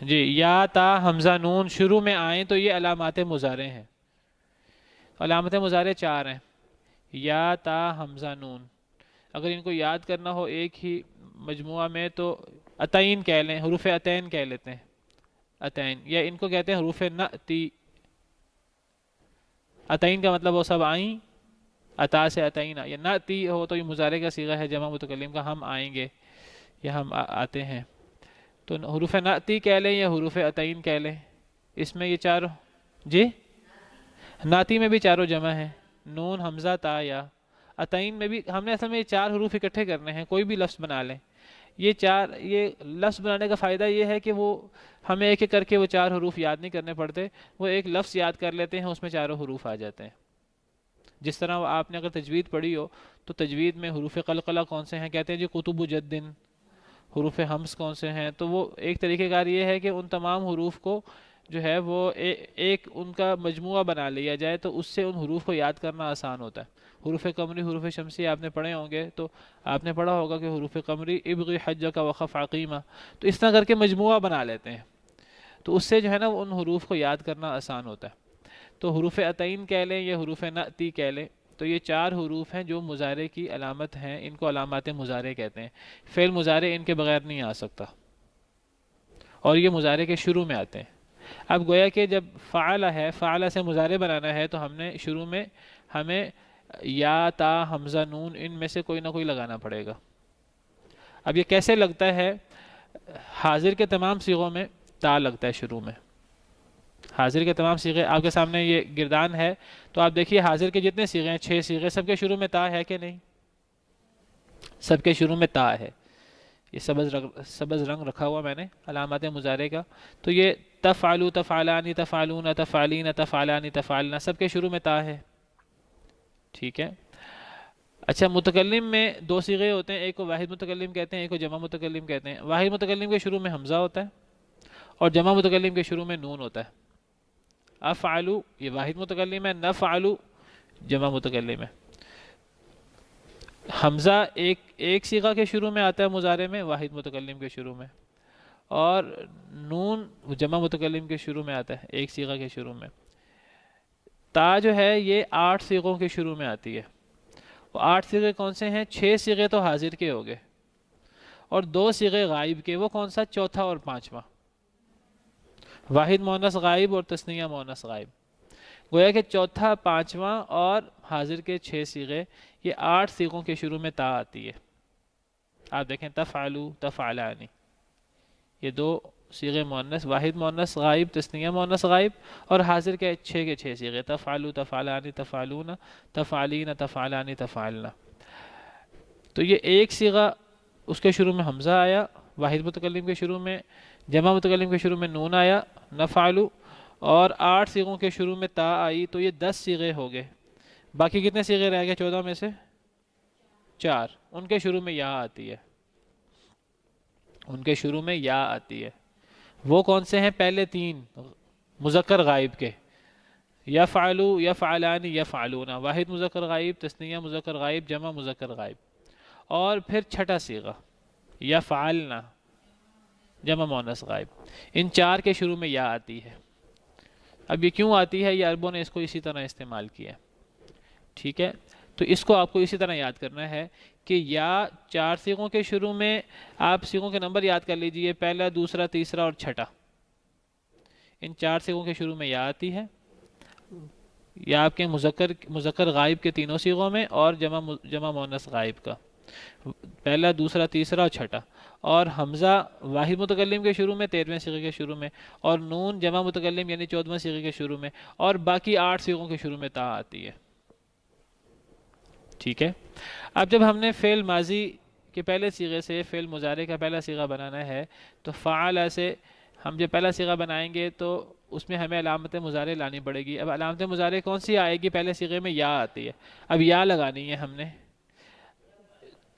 جی یا تا حمزہ نون شروع میں آئیں تو یہ علامات مظاہرے ہیں۔ علامت مظاہرے چار ہیں۔ یا تا حمزہ نون۔ اگر ان کو یاد کرنا ہو ایک ہی مجموعہ میں تو عطین کہہ لیں، حروف عطین کہہ لیتے ہیں۔ عطین یا ان کو کہتے ہیں حروف نعتی عطین کا مطلب وہ سب آئیں۔ عطا سے عطین یا نعتی ہو تو یہ مظاہرے کا سیغہ ہے جمع متکلم کا، ہم آئیں گے یا ہم آتے ہیں۔ تو حروف نعتی کہہ لیں یا حروف عطین کہہ لیں؟ اس میں یہ چاروں۔ جی؟ نعتی میں بھی چاروں جمع ہیں۔ نون، حمزہ، تا، یا۔ عطین میں بھی ہم نے اصل میں یہ چار حروف اکٹھے کرنے ہیں، کوئی بھی لفظ بنا لیں۔ یہ چار، یہ لفظ بنانے کا فائدہ یہ ہے کہ وہ ہمیں ایک ایک کر کے وہ چار حروف یاد نہیں کرنے پڑتے، وہ ایک لفظ یاد کر لیتے ہیں، اس میں چاروں حروف آ جاتے ہیں۔ جس طرح آپ نے اگر تجوید پڑھی ہو، تو تجوید میں حروف قلقلہ کون سے ہیں؟ کہتے ہیں جی قطب جدن، حروف حمس کون سے ہیں؟ تو وہ ایک طریقہ کار یہ ہے کہ ان تمام حروف کو جو ہے وہ ایک ان کا مجموعہ بنا لیا جائے تو اس سے ان حروف کو یاد کرنا آسان ہوتا ہے۔ حروف قمری، حروف شمسی آپ نے پڑھے ہوں گے تو آپ نے پڑھا ہوگا کہ حروف قمری ابغی حج کا وقف عقیمہ۔ تو اس طرح کر کے مجموعہ بنا لیتے ہیں۔ تو اس سے جو ہے نا، ان حروف کو یاد کرنا آسان ہوتا ہے۔ تو حروف عطین کہہ لیں یا حروف نعتی کہہ لیں، تو یہ چار حروف ہیں جو مظاہرے کی علامت ہیں، ان کو علامات مظاہرے کہتے ہیں۔ فعل مظاہرے ان کے بغیر نہیں آ سکتا۔ اور یہ مظاہرے کے شروع میں آتے ہیں۔ اب گویا کہ جب فعلہ ہے، فعلہ سے مظاہرے بنانا ہے، تو ہم نے شروع میں ہمیں یا، تا، حمزہ، نون، ان میں سے کوئی نہ کوئی لگانا پڑے گا۔ اب یہ کیسے لگتا ہے؟ حاضر کے تمام سیغوں میں تا لگتا ہے شروع میں۔ حاضر کے تمام سیغے آپ کے سامنے یہ گردان ہے، تو آپ دیکھیے حاضر کے جتنے سیغے ہیں، چھ سیغے، سب کے شروع میں تا ہے کہ نہیں؟ سب کے شروع میں تا ہے۔ یہ سبز رنگ سبز رنگ رکھا ہوا میں نے علامات مظاہرے کا۔ تو یہ تفعلو تفعلانی تفعلون تفعلین تفعلانی تفعلنا، سب کے شروع میں تا ہے۔ ٹھیک ہے۔ اچھا متکلم میں دو سیغے ہوتے ہیں، ایک کو واحد متکلم کہتے ہیں، ایک کو جمع متکلم کہتے ہیں۔ واحد متکلم کے شروع میں حمزہ ہوتا ہے اور جمع متکلم کے شروع میں نون ہوتا ہے۔ افعلو یہ واحد متکلم ہے نفعلو جمع متکلم ہے۔ حمزہ ایک ایک سیغہ کے شروع میں آتا ہے مظاہرے میں، واحد متکلم کے شروع میں۔ اور نون جمع متکلم کے شروع میں آتا ہے، ایک سیغہ کے شروع میں۔ تا جو ہے، یہ آٹھ سیغوں کے شروع میں آتی ہے۔ وہ آٹھ سیغے کون سے ہیں؟ چھ سیغے تو حاضر کے ہو گئے۔ اور دو سیغے غائب کے، وہ کون سا؟ چوتھا اور پانچواں۔ واحد مونس غائب اور تسنیہ مونس غائب۔ گویا کہ چوتھا، پانچواں اور حاضر کے چھ سیغے، یہ آٹھ سیغوں کے شروع میں تا آتی ہے۔ آپ دیکھیں، تفعلو، تفعلانی۔ یہ دو سیغ مونس واحد مونس غائب، تسنیہ مونس غائب اور حاضر کے چھ کے چھ سیغے۔ تفعلو، تفعلانی، تفعلون، تفعلین، تفعلانی تفعلنا تو یہ ایک سیغہ اس کے شروع میں حمزہ آیا، واحد متکلم کے شروع میں، جمع متکلم کے شروع میں نون آیا نفعلو، اور آٹھ سیغوں کے شروع میں تا آئی تو یہ دس سیغے ہو گئے۔ باقی کتنے سیغے رہ گئے چودہ میں سے؟ چار۔ ان کے شروع میں یا آتی ہے۔ ان کے شروع میں یا آتی ہے۔ وہ کون سے ہیں؟ پہلے تین۔ مذکر غائب کے۔ یا فعلو یا فعلانی یا فعلونا واحد مذکر غائب تسنیہ مذکر غائب، جمع مذکر غائب۔ اور پھر چھٹا سیغہ۔ یا فعلنا جمع مونس غائب۔ ان چار کے شروع میں یا آتی ہے۔ اب یہ کیوں آتی ہے؟ یہ عربوں نے اس کو اسی طرح استعمال کیا۔ ٹھیک ہے؟ تو اس کو آپ کو اسی طرح یاد کرنا ہے کہ یا چار سیغوں کے شروع میں آپ سیغوں کے نمبر یاد کر لیجیے، پہلا، دوسرا، تیسرا اور چھٹا۔ ان چار سیغوں کے شروع میں یا آتی ہے۔ یا آپ کے مذکر مذکر غائب کے تینوں سیغوں میں اور جمع جمع مونس غائب کا۔ پہلا، دوسرا، تیسرا اور چھٹا۔ اور حمزہ واحد متکلم کے شروع میں تیرویں سیغے کے شروع میں، اور نون جمع متکلم یعنی چودواں سیغے کے شروع میں، اور باقی آٹھ سیغوں کے شروع میں تا آتی ہے۔ ٹھیک ہے؟ اب جب ہم نے فعل ماضی کے پہلے سیغے سے فعل مظاہرے کا پہلا سیغہ بنانا ہے، تو فعال سے ہم جب پہلا سیغہ بنائیں گے، تو اس میں ہمیں علامت مظاہرے لانی پڑے گی۔ اب علامت مظاہرے کون سی آئے گی پہلے سیغے میں؟ یا آتی ہے۔ اب یا لگانی ہے ہم نے۔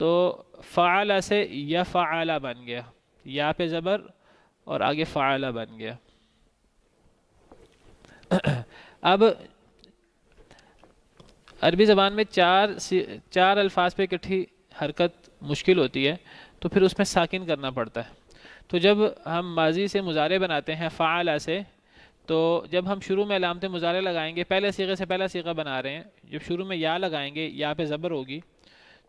تو فعال سے یا فعالہ بن گیا۔ یا پہ زبر اور آگے فعالہ بن گیا۔ اب عربی زبان میں چار چار الفاظ پہ کٹھی حرکت مشکل ہوتی ہے، تو پھر اس میں ساکن کرنا پڑتا ہے۔ تو جب ہم ماضی سے مظاہرے بناتے ہیں فعال سے، تو جب ہم شروع میں علامت مظاہرے لگائیں گے، پہلے سیغے سے پہلا سیغہ بنا رہے ہیں۔ جب شروع میں یا لگائیں گے، یا پہ زبر ہوگی،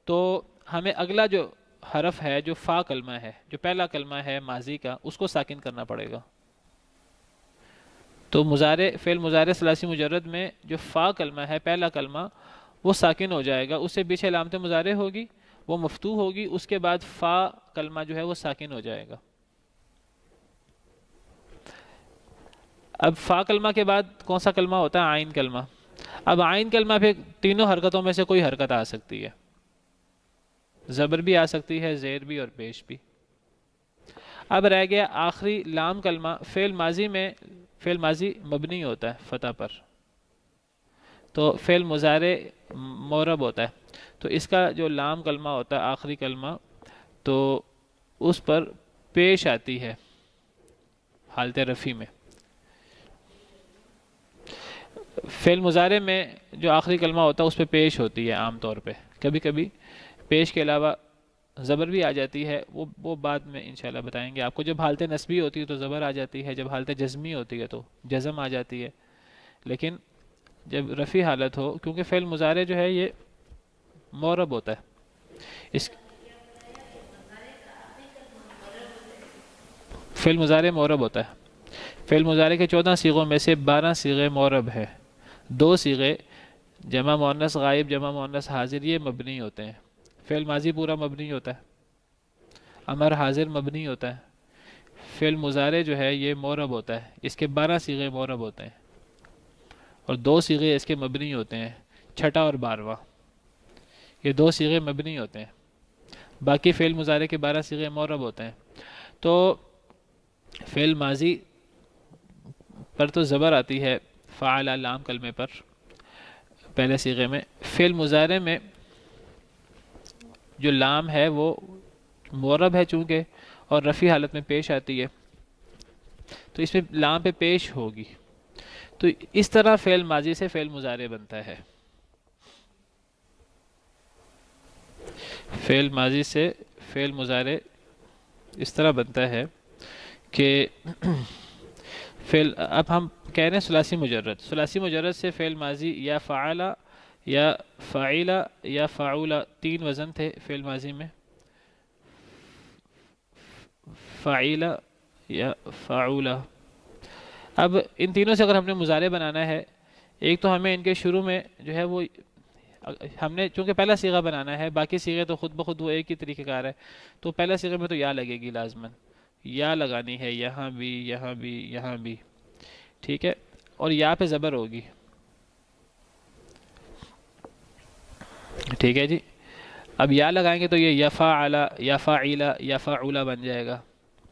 تو ہمیں اگلا جو حرف ہے، جو فا کلمہ ہے، جو پہلا کلمہ ہے ماضی کا، اس کو ساکن کرنا پڑے گا۔ تو مظاہرے فعل مظاہرے سلاسی مجرد میں جو فا کلمہ ہے، پہلا کلمہ، وہ ساکن ہو جائے گا۔ اس سے پیچھے علامت مظاہرے ہوگی، وہ مفتوح ہوگی، اس کے بعد فا کلمہ جو ہے، وہ ساکن ہو جائے گا۔ اب فا کلمہ کے بعد کون سا کلمہ ہوتا ہے؟ آئین کلمہ۔ اب آئین کلمہ پہ تینوں حرکتوں میں سے کوئی حرکت آ سکتی ہے۔ زبر بھی آ سکتی ہے زیر بھی اور پیش بھی۔ اب رہ گیا آخری لام کلمہ، فعل ماضی میں فعل ماضی مبنی ہوتا ہے فتح پر۔ تو فعل مظاہرے مورب ہوتا ہے۔ تو اس کا جو لام کلمہ ہوتا ہے، آخری کلمہ، تو اس پر پیش آتی ہے حالت رفی میں۔ فعل مظاہرے میں جو آخری کلمہ ہوتا ہے، اس پہ پیش ہوتی ہے عام طور پہ۔ کبھی کبھی پیش کے علاوہ زبر بھی آ جاتی ہے، وہ وہ بعد میں انشاءاللہ بتائیں گے۔ آپ کو جب حالت نسبی ہوتی ہے تو زبر آ جاتی ہے، جب حالت جزمی ہوتی ہے تو جزم آ جاتی ہے۔ لیکن جب رفی حالت ہو، کیونکہ فعل مظاہرے جو ہے یہ مورب ہوتا ہے۔ اس فعل مظاہرے مورب ہوتا ہے۔ فعل مظاہرے کے چودہ سیغوں میں سے بارہ سیغے مورب ہے دو سیغے جمع مونس غائب، جمع مونس حاضر، یہ مبنی ہوتے ہیں۔ فعل ماضی پورا مبنی ہوتا ہے۔ امر حاضر مبنی ہوتا ہے۔ فعل مظاہرے جو ہے یہ مورب ہوتا ہے۔ اس کے بارہ سیغے مورب ہوتے ہیں۔ اور دو سیغے اس کے مبنی ہوتے ہیں۔ چھٹا اور بارہواں۔ یہ دو سیغے مبنی ہوتے ہیں۔ باقی فعل مظاہرے کے بارہ سیغے مورب ہوتے ہیں۔ تو فعل ماضی پر تو زبر آتی ہے فعال لام کلمے پر۔ پہلے سیغے میں۔ فعل مظاہرے میں جو لام ہے وہ مورب ہے چونکہ اور رفی حالت میں پیش آتی ہے۔ تو اس میں لام پہ پیش ہوگی۔ تو اس طرح فعل ماضی سے فعل مظاہرے بنتا ہے۔ فعل ماضی سے فعل مظاہرے اس طرح بنتا ہے کہ فعل، اب ہم کہہ رہے ہیں سلاسی مجرد۔ سلاسی مجرد سے فعل ماضی یا فعالہ یا فعیلہ یا فعولہ تین وزن تھے فعل ماضی میں۔ فعیلہ یا فعولہ اب ان تینوں سے اگر ہم نے مظاہرے بنانا ہے، ایک تو ہمیں ان کے شروع میں جو ہے وہ ہم نے چونکہ پہلا سیغہ بنانا ہے، باقی سیغے تو خود بخود وہ ایک ہی طریقہ کار ہے، تو پہلا سیغے میں تو یا لگے گی لازمن یا لگانی ہے یہاں بھی یہاں بھی یہاں بھی۔ ٹھیک ہے؟ اور یا پہ زبر ہوگی۔ ٹھیک ہے جی۔ اب یا لگائیں گے تو یہ یفا اعلیٰ یفا عیلا، یفا اولا بن جائے گا۔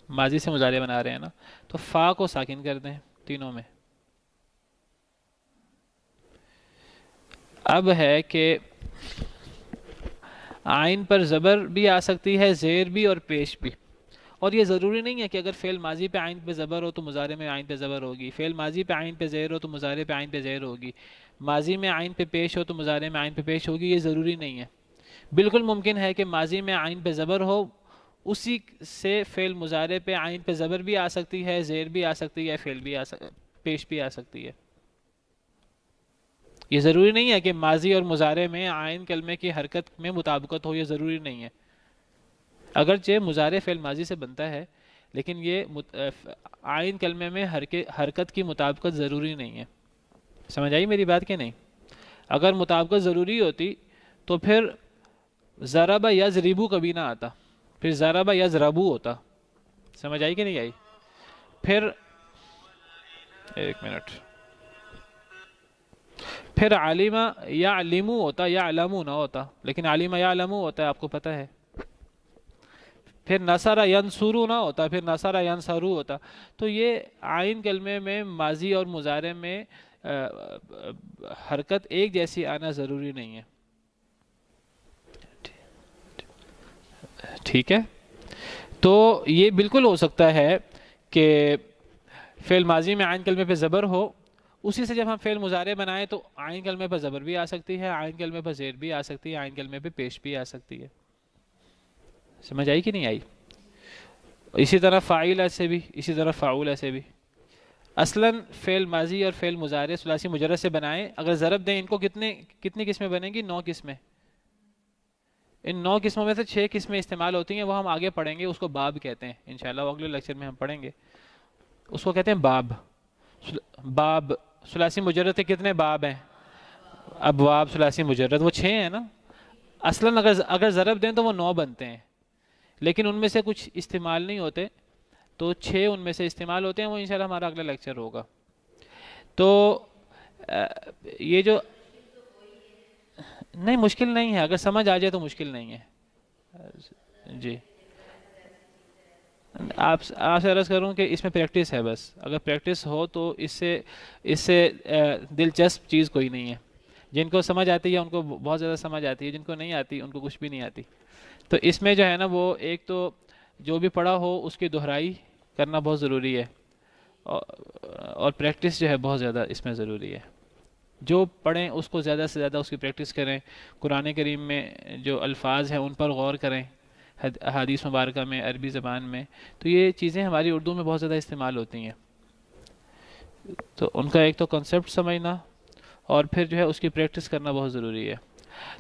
ماضی سے مظاہرے بنا رہے ہیں نا۔ تو فا کو ساکن کر دیں تینوں میں۔ اب ہے کہ آئین پر زبر بھی آ سکتی ہے، زیر بھی اور پیش بھی۔ اور یہ ضروری نہیں ہے کہ اگر فعل ماضی پہ آئین پہ زبر ہو تو مظاہرے میں آئین پہ زبر ہوگی۔ فعل ماضی پہ آئین پہ زیر ہو تو مظاہرے پہ آئین پہ زیر ہوگی۔ ماضی میں آئین پہ پیش ہو تو مظاہرے میں آئین پہ پیش ہوگی، یہ ضروری نہیں ہے۔ بالکل ممکن ہے کہ ماضی میں آئین پہ زبر ہو، اسی سے فعل مظاہرے پہ آئین پہ زبر بھی آ سکتی ہے، زیر بھی آ سکتی ہے، فعل بھی آ پیش بھی آ سکتی ہے۔ یہ ضروری نہیں ہے کہ ماضی اور مظاہرے میں آئین کلمے کی حرکت میں مطابقت ہو، یہ ضروری نہیں ہے۔ اگرچہ مظاہرے فعل ماضی سے بنتا ہے، لیکن یہ آئین کلمے میں حرکت کی مطابقت ضروری نہیں ہے۔ سمجھ آئی میری بات کہ نہیں؟ اگر مطابقت ضروری ہوتی تو پھر ذرابہ یا ریبو کبھی نہ آتا، پھر ذرابہ یا ربو ہوتا۔ سمجھ آئی کہ نہیں آئی؟ پھر ایک منٹ۔ پھر عالمہ یا علمو ہوتا یا علمو نہ ہوتا، لیکن عالمہ یا علمو ہوتا ہے، آپ کو پتہ ہے۔ پھر نصرہ ینصرو نہ ہوتا، پھر نصرہ ینصرو ہوتا۔ تو یہ آئین کلمے میں، ماضی اور مظاہرے میں حرکت ایک جیسی آنا ضروری نہیں ہے۔ ٹھیک ہے۔ تو یہ بالکل ہو سکتا ہے کہ فعل ماضی میں آئین کلمے پہ زبر ہو۔ اسی سے جب ہم فعل مظاہرے بنائیں تو آئین کلمے پر زبر بھی آ سکتی ہے، آئین کلمے پر زیر بھی آ سکتی ہے، آئین کلمے پہ پیش بھی آ سکتی ہے۔ سمجھ آئی کہ نہیں آئی؟ اسی طرح فائلہ سے بھی، اسی طرح فعولہ سے بھی۔ اصلاً فعل ماضی اور فعل مظاہرے سلاسی مجرد سے بنائیں۔ اگر ضرب دیں ان کو کتنے، کتنی قسمیں بنیں گی؟ نو قسمیں۔ ان نو قسموں میں سے چھ قسمیں استعمال ہوتی ہیں، وہ ہم آگے پڑھیں گے، اس کو باب کہتے ہیں۔ انشاءاللہ وہ اگلے لیکچر میں ہم پڑھیں گے۔ اس کو کہتے ہیں باب۔ باب سلاسی مجرد کے کتنے باب ہیں؟ ابواب سلاسی مجرد، وہ چھ ہیں نا؟ اصلاً اگر اگر ضرب دیں تو وہ نو بنتے ہیں۔ لیکن ان میں سے کچھ استعمال نہیں ہوتے۔ تو چھ ان میں سے استعمال ہوتے ہیں، وہ انشاءاللہ ہمارا اگلا لیکچر ہوگا۔ تو یہ جو، نہیں، مشکل نہیں ہے۔ اگر سمجھ آ جائے تو مشکل نہیں ہے۔ جی۔ آپ آپ سے عرض کروں کہ اس میں پریکٹس ہے بس۔ اگر پریکٹس ہو تو اس سے اس سے دلچسپ چیز کوئی نہیں ہے۔ جن کو سمجھ آتی ہے، ان کو بہت زیادہ سمجھ آتی ہے۔ جن کو نہیں آتی، ان کو کچھ بھی نہیں آتی۔ تو اس میں جو ہے نا، وہ ایک تو جو بھی پڑھا ہو، اس کی دہرائی کرنا بہت ضروری ہے اور پریکٹس جو ہے بہت زیادہ اس میں ضروری ہے۔ جو پڑھیں اس کو زیادہ سے زیادہ اس کی پریکٹس کریں۔ قرآن کریم میں جو الفاظ ہیں ان پر غور کریں۔ حدیث مبارکہ میں، عربی زبان میں۔ تو یہ چیزیں ہماری اردو میں بہت زیادہ استعمال ہوتی ہیں۔ تو ان کا ایک تو کنسیپٹ سمجھنا اور پھر جو ہے اس کی پریکٹس کرنا بہت ضروری ہے۔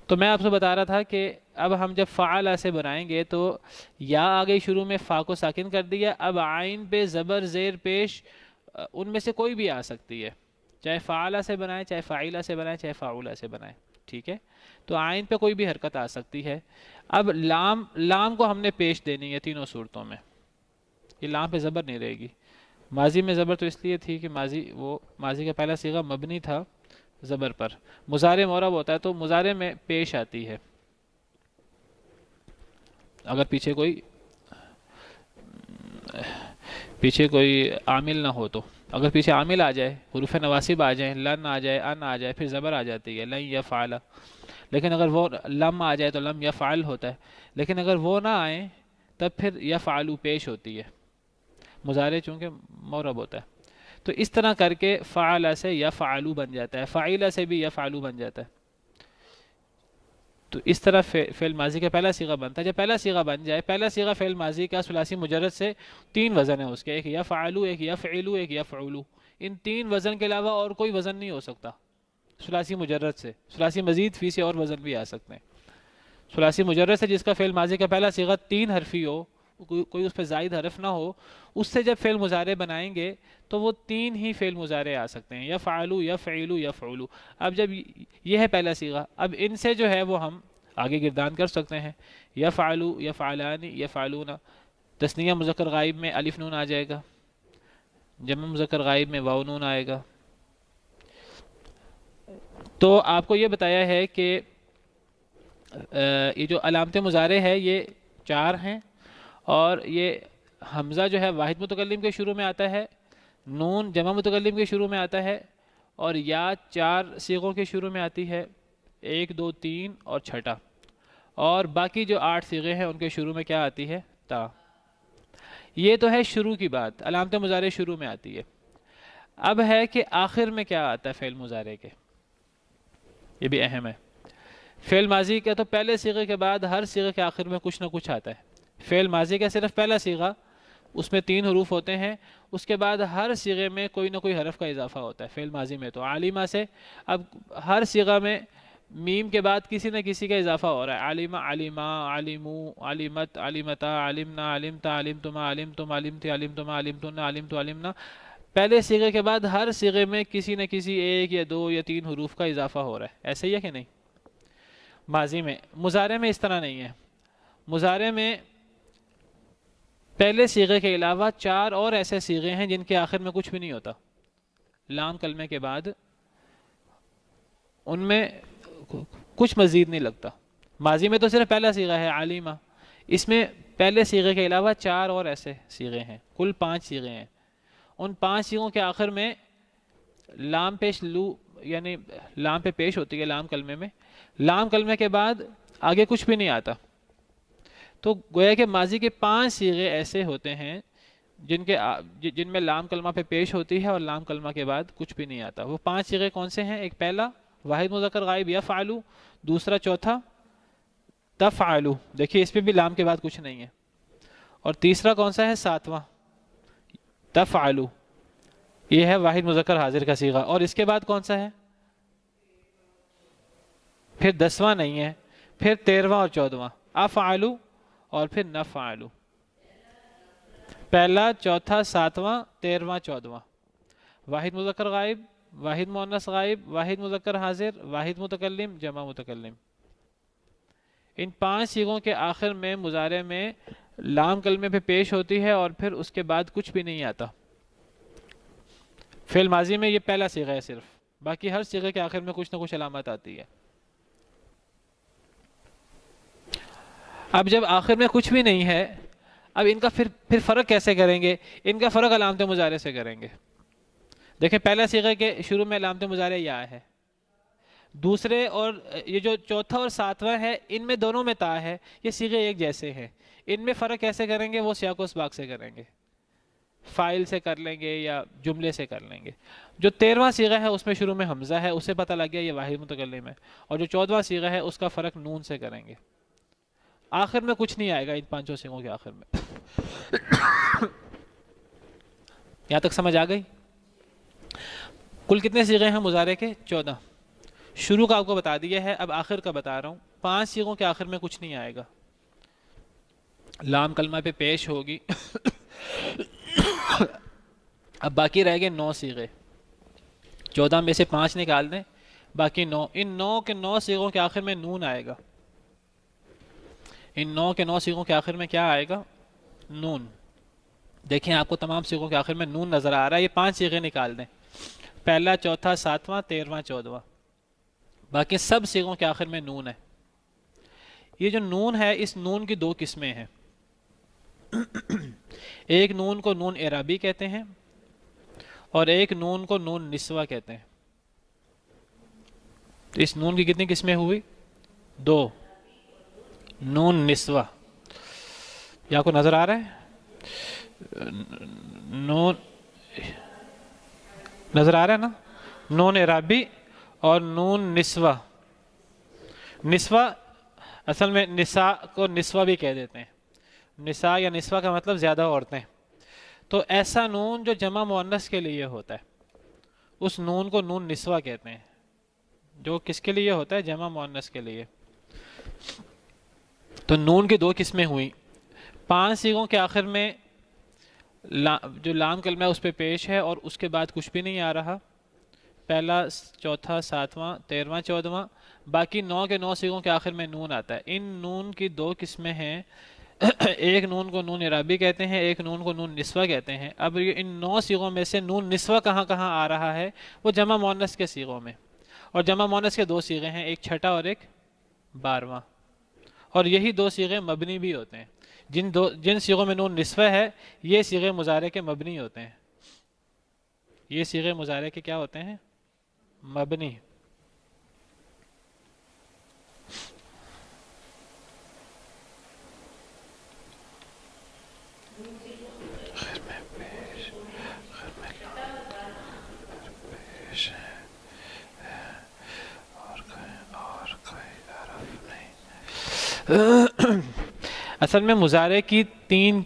تو میں آپ سے بتا رہا تھا کہ اب ہم جب فعال ایسے بنائیں گے تو یا آگے شروع میں فا کو ساکن کر دیا، اب آئین پہ زبر، زیر، پیش، ان میں سے کوئی بھی آ سکتی ہے۔ چاہے فعالہ سے بنائیں، چاہے فعیلہ سے بنائیں، چاہے فعولہ سے بنائیں، ٹھیک ہے؟ تو آئین پہ کوئی بھی حرکت آ سکتی ہے۔ اب لام لام کو ہم نے پیش دینی ہے تینوں صورتوں میں۔ یہ لام پہ زبر نہیں رہے گی۔ ماضی میں زبر تو اس لیے تھی کہ ماضی وہ، ماضی کا پہلا سیغہ مبنی تھا۔ زبر پر۔ مظاہرے مورب ہوتا ہے تو مظاہرے میں پیش آتی ہے۔ اگر پیچھے کوئی پیچھے کوئی عامل نہ ہو تو۔ اگر پیچھے عامل آ جائے، حروف نواسب آ جائیں، لن آ جائے، ان آ جائے، پھر زبر آ جاتی ہے، لن یا لیکن اگر وہ لم آ جائے تو لم یا فعل ہوتا ہے۔ لیکن اگر وہ نہ آئیں، تب پھر یا فعلو پیش ہوتی ہے۔ مظاہرے چونکہ مورب ہوتا ہے۔ تو اس طرح کر کے فعالہ سے یا فعلو بن جاتا ہے فعیلہ سے بھی یا فعلو بن جاتا ہے۔ تو اس طرح فعل ماضی کا پہلا سیغہ بنتا ہے۔ جب پہلا سیغہ بن جائے، پہلا سیغہ فعل ماضی کا سلاسی مجرد سے تین وزن ہے اس کے، ایک یا فعلو، ایک یا فعلو، ایک یا فعلو۔ ان تین وزن کے علاوہ اور کوئی وزن نہیں ہو سکتا۔ سلاسی مجرد سے سلاسی مزید فی سے اور وزن بھی آ سکتے ہیں۔ سلاسی مجرد سے جس کا فعل ماضی کا پہلا سیغہ تین حرفی ہو کوئی اس پہ زائد حرف نہ ہو، اس سے جب فعل مظاہرے بنائیں گے تو وہ تین ہی فعل مظاہرے آ سکتے ہیں یا فعلو یا فعلو یا فعلو اب جب یہ ہے پہلا سیغہ، اب ان سے جو ہے وہ ہم آگے گردان کر سکتے ہیں۔ یا فعلو یا فعلانی یا فعلونا تسنیہ مذکر غائب میں الف نون آ جائے گا۔ جمع مذکر غائب میں واؤ نون آئے گا۔ تو آپ کو یہ بتایا ہے کہ یہ جو علامت مظاہرے ہے، یہ چار ہیں۔ اور یہ حمزہ جو ہے واحد متکلم کے شروع میں آتا ہے، نون جمع متکلم کے شروع میں آتا ہے، اور یا چار سیغوں کے شروع میں آتی ہے، ایک، دو، تین اور چھٹا۔ اور باقی جو آٹھ سیغے ہیں، ان کے شروع میں کیا آتی ہے؟ تا۔ یہ تو ہے شروع کی بات، علامت مظاہرے شروع میں آتی ہے۔ اب ہے کہ آخر میں کیا آتا ہے فعل مظاہرے کے۔ یہ بھی اہم ہے۔ فعل ماضی کا تو پہلے سیغے کے بعد ہر سیغے کے آخر میں کچھ نہ کچھ آتا ہے۔ فعل ماضی کا صرف پہلا سیغہ، اس میں تین حروف ہوتے ہیں، اس کے بعد ہر سیغے میں کوئی نہ کوئی حرف کا اضافہ ہوتا ہے فعل ماضی میں۔ تو عالمہ سے اب ہر سیغہ میں میم کے بعد کسی نہ کسی کا اضافہ ہو رہا ہے۔ عالمہ عالمہ عالمو عالمت عالمتا عالمنا علمتا علمتما علمتم علمتی علمتما علمتن علمتو علمنا پہلے سیغے کے بعد ہر سیغے میں کسی نہ کسی ایک یا دو یا تین حروف کا اضافہ ہو رہا ہے۔ ایسے ہی ہے کہ نہیں؟ ماضی میں۔ مظاہرے میں اس طرح نہیں ہے۔ مظاہرے میں پہلے سیغے کے علاوہ چار اور ایسے سیغے ہیں جن کے آخر میں کچھ بھی نہیں ہوتا۔ لام کلمے کے بعد ان میں کچھ مزید نہیں لگتا۔ ماضی میں تو صرف پہلا سیغہ ہے عالمہ اس میں پہلے سیغے کے علاوہ چار اور ایسے سیغے ہیں۔ کل پانچ سیغے ہیں۔ ان پانچ سیغوں کے آخر میں لام پیش لو یعنی لام پہ پیش ہوتی ہے لام کلمے میں۔ لام کلمے کے بعد آگے کچھ بھی نہیں آتا۔ تو گویا کہ ماضی کے پانچ سیغے ایسے ہوتے ہیں جن کے جن میں لام کلمہ پہ پیش ہوتی ہے اور لام کلمہ کے بعد کچھ بھی نہیں آتا۔ وہ پانچ سیغے کون سے ہیں؟ ایک پہلا، واحد مذکر غائب یا فعلو، دوسرا چوتھا، تفعلو۔ دیکھیے، اس پہ بھی لام کے بعد کچھ نہیں ہے۔ اور تیسرا کون سا ہے؟ ساتواں۔ تفعلو۔ یہ ہے واحد مذکر حاضر کا سیغہ۔ اور اس کے بعد کون سا ہے؟ پھر دسواں نہیں ہے۔ پھر تیرواں اور چودواں۔ افعلو۔ اور پھر نفعلو پہلا، چوتھا، ساتواں، تیرواں، چودواں۔ واحد مذکر غائب، واحد مونس غائب، واحد مذکر حاضر، واحد متکلم، جمع متکلم۔ ان پانچ سیغوں کے آخر میں مظاہرے میں لام کلمے پہ پیش ہوتی ہے اور پھر اس کے بعد کچھ بھی نہیں آتا۔ فعل ماضی میں یہ پہلا سیغہ ہے صرف۔ باقی ہر سیغے کے آخر میں کچھ نہ کچھ علامت آتی ہے۔ اب جب آخر میں کچھ بھی نہیں ہے، اب ان کا پھر پھر فرق کیسے کریں گے؟ ان کا فرق علامت مظاہرے سے کریں گے۔ دیکھیں، پہلا سیغہ کے شروع میں علامت مظاہرے یا ہے۔ دوسرے اور یہ جو چوتھا اور ساتواں ہے، ان میں دونوں میں تا ہے، یہ سیغے ایک جیسے ہیں۔ ان میں فرق کیسے کریں گے؟ وہ سیاق و اسباق سے کریں گے۔ فائل سے کر لیں گے یا جملے سے کر لیں گے۔ جو تیرواں سیغہ ہے، اس میں شروع میں حمزہ ہے، اسے پتہ لگ گیا یہ واحد متکلم ہے۔ اور جو چودواں سیغہ ہے، اس کا فرق نون سے کریں گے۔ آخر میں کچھ نہیں آئے گا ان پانچوں سیغوں کے آخر میں۔ یہاں تک سمجھ آ گئی؟ کل کتنے سیغے ہیں مظاہرے کے؟ چودہ۔ شروع کا آپ کو بتا دیا ہے، اب آخر کا بتا رہا ہوں۔ پانچ سیغوں کے آخر میں کچھ نہیں آئے گا۔ لام کلمہ پہ پیش ہوگی۔ اب باقی رہ گئے نو سیغے۔ چودہ میں سے پانچ نکال دیں۔ باقی نو۔ ان نو کے نو سیغوں کے آخر میں نون آئے گا۔ ان نو کے نو سیغوں کے آخر میں کیا آئے گا؟ نون۔ دیکھیں آپ کو تمام سیغوں کے آخر میں نون نظر آ رہا ہے، یہ پانچ سیغے نکال دیں۔ پہلا، چوتھا، ساتواں، تیرواں، چودواں۔ باقی سب سیغوں کے آخر میں نون ہے۔ یہ جو نون ہے، اس نون کی دو قسمیں ہیں۔ ایک نون کو نون عرابی کہتے ہیں اور ایک نون کو نون نسوہ کہتے ہیں۔ تو اس نون کی کتنی قسمیں ہوئی؟ دو۔ نون نسوہ۔ یا کو نظر آ رہا ہے؟ نون نظر آ رہا ہے نا؟ نون عرابی اور نون نسوہ۔ نسوہ اصل میں نساء کو نسوہ بھی کہہ دیتے ہیں۔ نساء یا نسوہ کا مطلب زیادہ عورتیں۔ تو ایسا نون جو جمع مونس کے لیے ہوتا ہے، اس نون کو نون نسوہ کہتے ہیں۔ جو کس کے لیے ہوتا ہے؟ جمع مونس کے لیے۔ تو نون کی دو قسمیں ہوئیں۔ پانچ سیگوں کے آخر میں جو لام کلمہ اس پہ پیش ہے اور اس کے بعد کچھ بھی نہیں آ رہا۔ پہلا، چوتھا، ساتواں، تیرواں، چودواں، باقی نو کے نو سیگوں کے آخر میں نون آتا ہے۔ ان نون کی دو قسمیں ہیں۔ ایک نون کو نون عرابی کہتے ہیں، ایک نون کو نون نسوہ کہتے ہیں۔ اب یہ ان نو سیغوں میں سے نون نسوہ کہاں کہاں آ رہا ہے، وہ جمع مونس کے سیغوں میں۔ اور جمع مونس کے دو سیغے ہیں، ایک چھٹا اور ایک بارواں اور یہی دو سیغے مبنی بھی ہوتے ہیں۔ جن دو جن سیغوں میں نون نصفہ ہے، یہ سیغے مظاہرے کے مبنی ہوتے ہیں۔ یہ سیغے مظاہرے کے کیا ہوتے ہیں؟ مبنی۔ اصل میں مظاہرے کی تین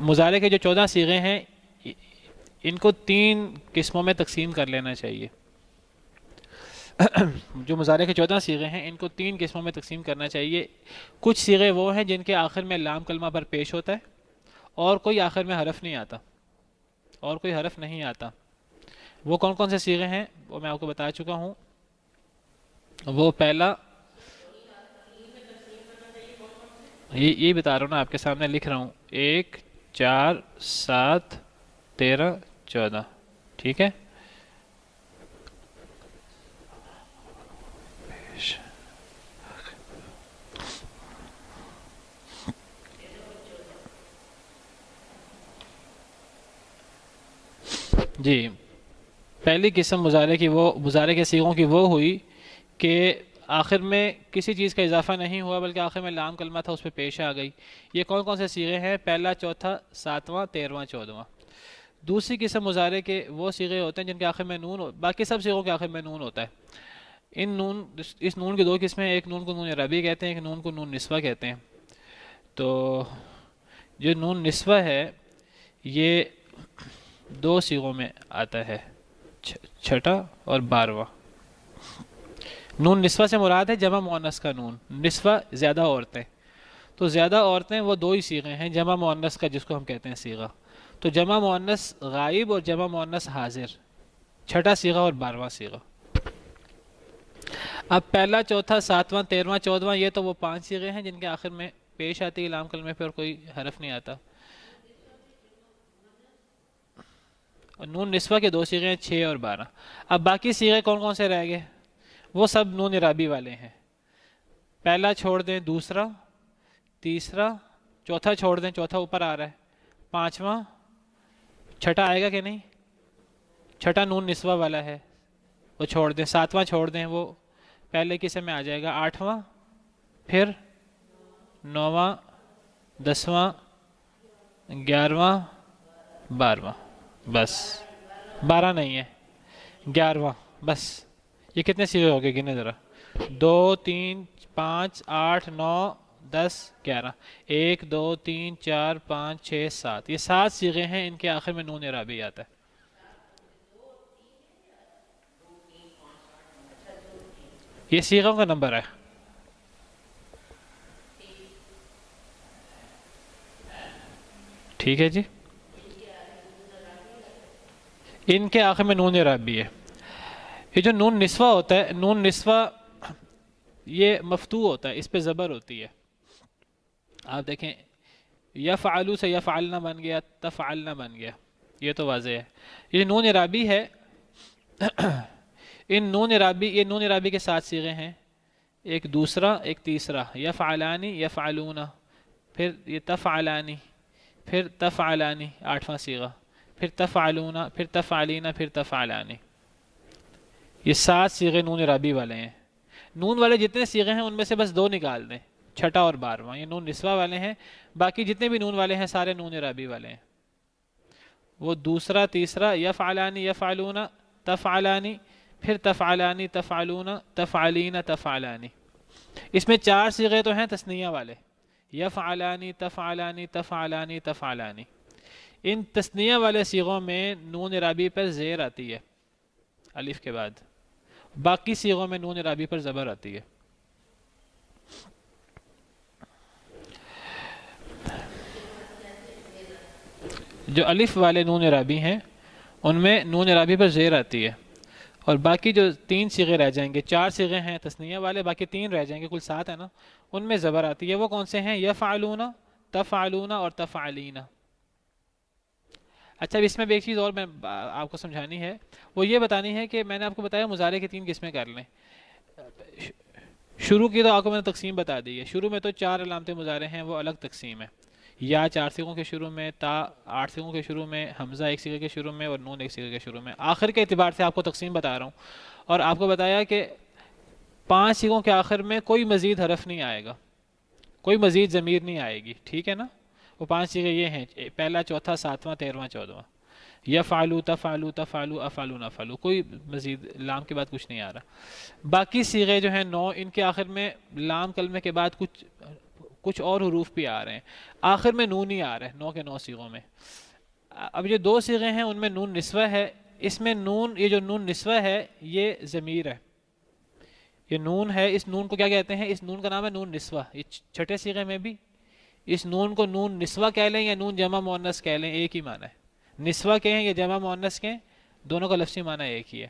مظاہرے کے جو چودہ سیغے ہیں، ان کو تین قسموں میں تقسیم کر لینا چاہیے۔ جو مظاہرے کے چودہ سیغے ہیں، ان کو تین قسموں میں تقسیم کرنا چاہیے۔ کچھ سیغے وہ ہیں جن کے آخر میں لام کلمہ پر پیش ہوتا ہے، اور کوئی آخر میں حرف نہیں آتا۔ اور کوئی حرف نہیں آتا۔ وہ کون کون سے سیغے ہیں؟ وہ میں آپ کو بتا چکا ہوں۔ وہ پہلا یہ بتا رہا ہوں نا آپ کے سامنے لکھ رہا ہوں۔ ایک، چار، سات، تیرہ، چودہ۔ ٹھیک ہے؟ جی۔ پہلی قسم مظاہرے کی وہ، مظاہرے کے سیغوں کی وہ ہوئی کہ آخر میں کسی چیز کا اضافہ نہیں ہوا بلکہ آخر میں لام کلمہ تھا، اس پہ پیش آ گئی۔ یہ کون کون سے سیغے ہیں؟ پہلا، چوتھا، ساتواں، تیرواں، چودواں۔ دوسری قسم مظاہرے کے وہ سیغے ہوتے ہیں جن کے آخر میں نون باقی سب سیغوں کے آخر میں نون ہوتا ہے۔ ان نون اس نون کی دو قسمیں ایک نون کو نون عربی کہتے ہیں، ایک نون کو نون نسوہ کہتے ہیں۔ تو جو نون نسوہ ہے، یہ دو سیغوں میں آتا ہے چھٹا اور بارواں۔ نون نسوہ سے مراد ہے جمع مونس کا نون، نسوہ زیادہ عورتیں۔ تو زیادہ عورتیں وہ دو ہی سیغے ہیں، جمع مونس کا جس کو ہم کہتے ہیں سیغہ۔ تو جمع مونس غائب اور جمع مونس حاضر۔ چھٹا سیغہ اور بارواں سیغہ۔ اب پہلا، چوتھا، ساتواں، تیرواں چودواں یہ تو وہ پانچ سیغے ہیں جن کے آخر میں پیش آتی علام کلمے پہ اور کوئی حرف نہیں آتا۔ نون نسوہ کے دو سیغے ہیں، چھ اور بارہ۔ اب باقی سیغے کون کون سے رہ گئے؟ وہ سب نون عرابی والے ہیں۔ پہلا چھوڑ دیں، دوسرا، تیسرا، چوتھا چھوڑ دیں، چوتھا اوپر آ رہا ہے۔ پانچواں، چھٹا آئے گا کہ نہیں؟ چھٹا نون نسوہ والا ہے۔ وہ چھوڑ دیں، ساتواں چھوڑ دیں، وہ پہلے کسے میں آ جائے گا۔ آٹھواں، پھر نواں، دسواں، گیارہواں، بارہواں۔ بس، بارہ نہیں ہے، گیارہواں۔ بس۔ یہ کتنے سیغے ہو گئے گنے ذرا؟ دو، تین، پانچ، آٹھ، نو، دس، گیارہ۔ ایک، دو، تین، چار، پانچ، چھ، سات۔ یہ سات سیغے ہیں، ان کے آخر میں نون عرابی آتا ہے۔ یہ سیغوں کا نمبر ہے۔ ٹھیک ہے جی۔ ان کے آخر میں نون عرابی ہے۔ یہ جو نون نسوہ ہوتا ہے، نون نسوہ یہ مفتو ہوتا ہے، اس پہ زبر ہوتی ہے۔ آپ دیکھیں، یفعلو سے یفعلنا بن گیا، تفعلنا بن گیا۔ یہ تو واضح ہے۔ یہ نون عرابی ہے، ان نون عرابی، یہ نون عرابی کے ساتھ سیغے ہیں۔ ایک دوسرا، ایک تیسرا۔ یفعلانی، یفعلونا۔ پھر یہ تفعلانی، پھر تفعلانی، آٹھواں سیغہ۔ پھر تفعلونا، پھر تفعلینا پھر تفعلانی۔ یہ سات سیغے نون رابی والے ہیں۔ نون والے جتنے سیغے ہیں ان میں سے بس دو نکال دیں، چھٹا اور بارہواں یہ نون نسوہ والے ہیں، باقی جتنے بھی نون والے ہیں سارے نون رابی والے ہیں۔ وہ دوسرا، تیسرا، یفعلانی یفعلونا تفعلانی، پھر تفعلانی تفعلونا تفعلین، تفعلانی۔ اس میں چار سیغے تو ہیں تسنیہ والے۔ یفعلانی، تفعلانی تفعلانی تفعلانی۔ ان تسنیہ والے سیغوں میں نون رابی پر زیر آتی ہے، الف کے بعد۔ باقی سیغوں میں نون رابی پر زبر آتی ہے۔ جو الف والے نون رابی ہیں، ان میں نون رابی پر زیر آتی ہے۔ اور باقی جو تین سیغے رہ جائیں گے، چار سیغے ہیں تسنیہ والے، باقی تین رہ جائیں گے، کل سات ہے نا، ان میں زبر آتی ہے۔ وہ کون سے ہیں؟ یفعلون، تفعلون اور تفعلین۔ اچھا اب اس میں بھی ایک چیز اور میں آپ کو سمجھانی ہے۔ وہ یہ بتانی ہے کہ میں نے آپ کو بتایا مظاہرے کی تین قسمیں کر لیں۔ شروع کی تو آپ کو میں نے تقسیم بتا دی ہے۔ شروع میں تو چار علامت مظاہرے ہیں، وہ الگ تقسیم ہے یا چار سیگوں کے شروع میں، تا آٹھ سیگوں کے شروع میں، حمزہ ایک سیگے کے شروع میں اور نون ایک سیگے کے شروع میں۔ آخر کے اعتبار سے آپ کو تقسیم بتا رہا ہوں۔ اور آپ کو بتایا کہ پانچ سیگوں کے آخر میں کوئی مزید حرف نہیں آئے گا۔ کوئی مزید ضمیر نہیں آئے گی۔ ٹھیک ہے نا؟ وہ پانچ سیغے یہ ہیں پہلا، چوتھا، ساتواں، تیرواں، چودواں۔ یا فالو تفالو تفالو افالو نفالو کوئی مزید لام کے بعد کچھ نہیں آ رہا۔ باقی سیغے جو ہیں، نو، ان کے آخر میں لام کلمے کے بعد کچھ کچھ اور حروف بھی آ رہے ہیں۔ آخر میں نون ہی آ رہا ہے، نو کے نو سیغوں میں۔ اب یہ دو سیغے ہیں، ان میں نون نسوہ ہے۔ اس میں نون، یہ جو نون نسوہ ہے، یہ ضمیر ہے۔ یہ نون ہے، اس نون کو کیا کہتے ہیں؟ اس نون کا نام ہے نون نسوہ۔ یہ چھٹے سیغے میں بھی اس نون کو نون نسوہ کہہ لیں یا نون جمع مونس کہہ لیں، ایک ہی معنی ہے۔ نسوہ کہیں یا جمع مونس کہیں، دونوں کا لفظی معنی ایک ہی ہے۔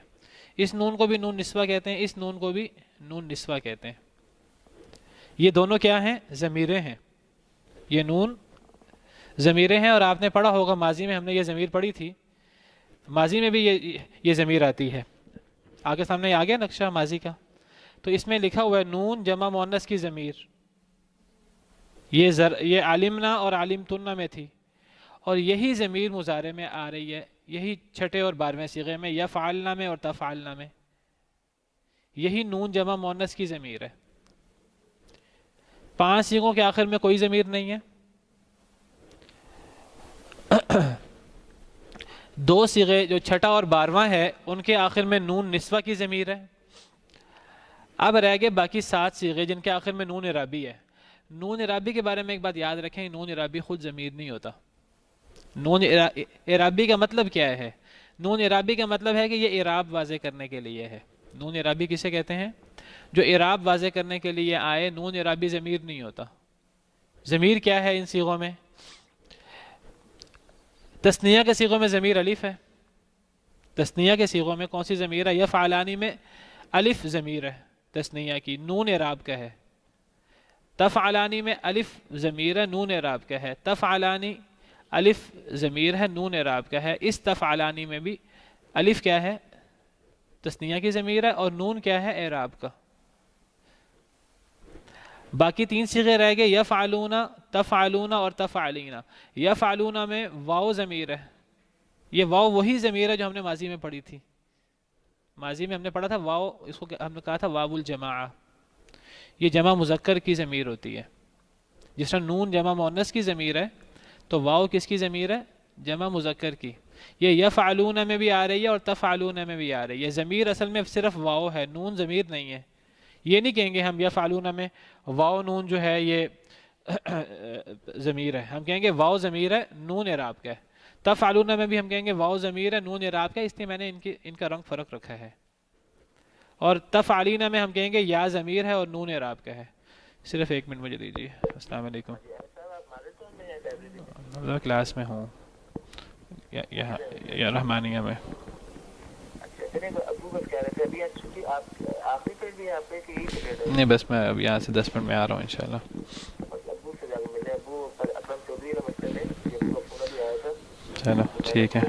اس نون کو بھی نون نسوہ کہتے ہیں، اس نون کو بھی نون نسوہ کہتے ہیں۔ یہ دونوں کیا ہیں؟ ضمیریں ہیں۔ یہ نون ضمیریں ہیں اور آپ نے پڑھا ہوگا، ماضی میں ہم نے یہ ضمیر پڑھی تھی۔ ماضی میں بھی یہ یہ ضمیر آتی ہے۔ آگے سامنے آ گیا نقشہ ماضی کا؟ تو اس میں لکھا ہوا ہے نون جمع مونس کی ضمیر۔ یہ زر، یہ عالمنا اور عالم تنہ میں تھی۔ اور یہی ضمیر مظاہرے میں آ رہی ہے، یہی چھٹے اور بارہویں سیغے میں یا فعالنا میں اور تفعالنا میں۔ یہی نون جمع مونس کی ضمیر ہے۔ پانچ سیغوں کے آخر میں کوئی ضمیر نہیں ہے۔ دو سیغے جو چھٹا اور بارواں ہے، ان کے آخر میں نون نسوہ کی ضمیر ہے۔ اب رہ گئے باقی سات سیغے جن کے آخر میں نون عرابی ہے۔ نون عرابی کے بارے میں ایک بات یاد رکھیں، نون عرابی خود ضمیر نہیں ہوتا۔ نون عرابی کا مطلب کیا ہے؟ نون عرابی کا مطلب ہے کہ یہ عراب واضح کرنے کے لیے ہے۔ نون عرابی کسے کہتے ہیں؟ جو عراب واضح کرنے کے لیے آئے، نون عرابی ضمیر نہیں ہوتا۔ ضمیر کیا ہے ان سیغوں میں؟ تسنیہ کے سیغوں میں ضمیر الف ہے۔ تسنیہ کے سیغوں میں کون سی ضمیر ہے؟ یا فعلانی میں الف ضمیر ہے۔ تسنیہ کی نون عراب کا ہے۔ تفعلانی میں الف ضمیر ہے، نون عراب کا ہے۔ تفعلانی، الف ضمیر ہے، نون عراب کا ہے۔ اس تفعلانی میں بھی الف کیا ہے؟ تسنیہ کی ضمیر ہے اور نون کیا ہے؟ اعراب کا۔ باقی تین سیغے رہ گئے۔ یف آلونا تف اور تف آلینا یف میں واؤ ضمیر ہے۔ یہ واؤ وہی ضمیر ہے جو ہم نے ماضی میں پڑھی تھی۔ ماضی میں ہم نے پڑھا تھا واؤ اس کو ہم نے کہا تھا واو الجماع یہ جمع مذکر کی ضمیر ہوتی ہے۔ جس طرح نون جمع مونس کی ضمیر ہے، تو واؤ کس کی ضمیر ہے؟ جمع مذکر کی۔ یہ یف میں بھی آ رہی ہے اور تف آلونا میں بھی آ رہی ہے۔ یہ ضمیر اصل میں صرف واؤ ہے، نون ضمیر نہیں ہے۔ یہ نہیں کہیں گے ہم یا فعلونہ میں واؤ نون جو ہے، یہ ضمیر ہے۔ ہم کہیں گے واؤ ضمیر ہے، نون عراب کا ہے۔ تب فعلونہ میں بھی ہم کہیں گے واؤ ضمیر ہے، نون عراب کا اس لیے میں نے ان کی، ان کا رنگ فرق رکھا ہے۔ اور تفعلینہ میں ہم کہیں گے یا ضمیر ہے اور نون عراب کا ہے۔ صرف ایک منٹ مجھے دیجیے۔ السلام علیکم۔ کلاس میں ہوں۔ یا رحمانیہ میں۔ نہیں بس میں اب یہاں سے دس منٹ میں آ رہا ہوں انشاءاللہ۔ چلو ٹھیک ہے۔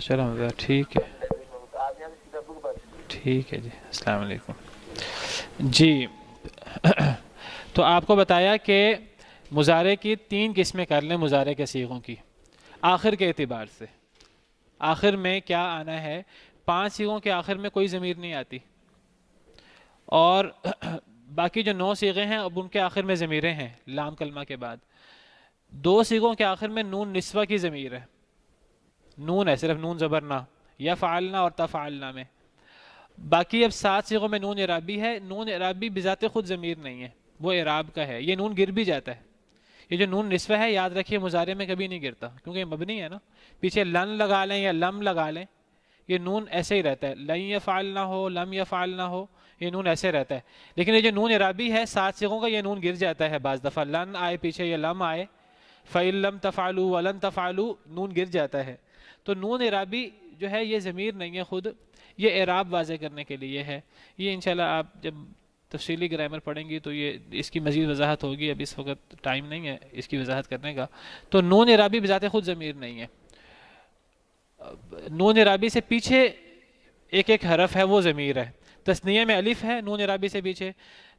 چلو ٹھیک ہے۔ ٹھیک ہے جی السلام علیکم۔ جی تو آپ کو بتایا کہ مظاہرے کی تین قسمیں کر لیں مظاہرے کے سیغوں کی۔ آخر کے اعتبار سے۔ آخر میں کیا آنا ہے؟ پانچ سیغوں کے آخر میں کوئی ضمیر نہیں آتی۔ اور باقی جو نو سیغے ہیں، اب ان کے آخر میں ضمیریں ہیں، لام کلمہ کے بعد۔ دو سیغوں کے آخر میں نون نسوہ کی ضمیر ہے۔ نون ہے، صرف نون زبرنا یا فعلنا اور تفعلنا میں۔ باقی اب سات سیغوں میں نون عرابی ہے، نون عرابی بذات خود ضمیر نہیں ہے، وہ عراب کا ہے، یہ نون گر بھی جاتا ہے۔ یہ جو نون نصفہ ہے، یاد رکھیے مظاہرے میں کبھی نہیں گرتا، کیونکہ یہ مبنی ہے نا۔ پیچھے لن لگا لیں یا لم لگا لیں، یہ نون ایسے ہی رہتا ہے۔ لن یا نہ ہو، لم یا نہ ہو، یہ نون ایسے رہتا ہے۔ لیکن یہ جو نون عرابی ہے، سات سیغوں کا یہ نون گر جاتا ہے۔ بعض دفعہ لن آئے، پیچھے یا لم آئے۔ فعل لم تفعلو ولن تفعلو نون گر جاتا ہے۔ تو نون عرابی جو ہے، یہ ضمیر نہیں ہے خود۔ یہ اعراب واضح کرنے کے لیے ہے۔ یہ انشاءاللہ آپ جب تفصیلی گرامر پڑھیں گی تو یہ اس کی مزید وضاحت ہوگی۔ اب اس وقت ٹائم نہیں ہے اس کی وضاحت کرنے کا۔ تو نون عرابی بذات خود ضمیر نہیں ہے۔ نون عرابی سے پیچھے ایک ایک حرف ہے، وہ ضمیر ہے۔ تسنیہ میں الف ہے، نون عرابی سے پیچھے۔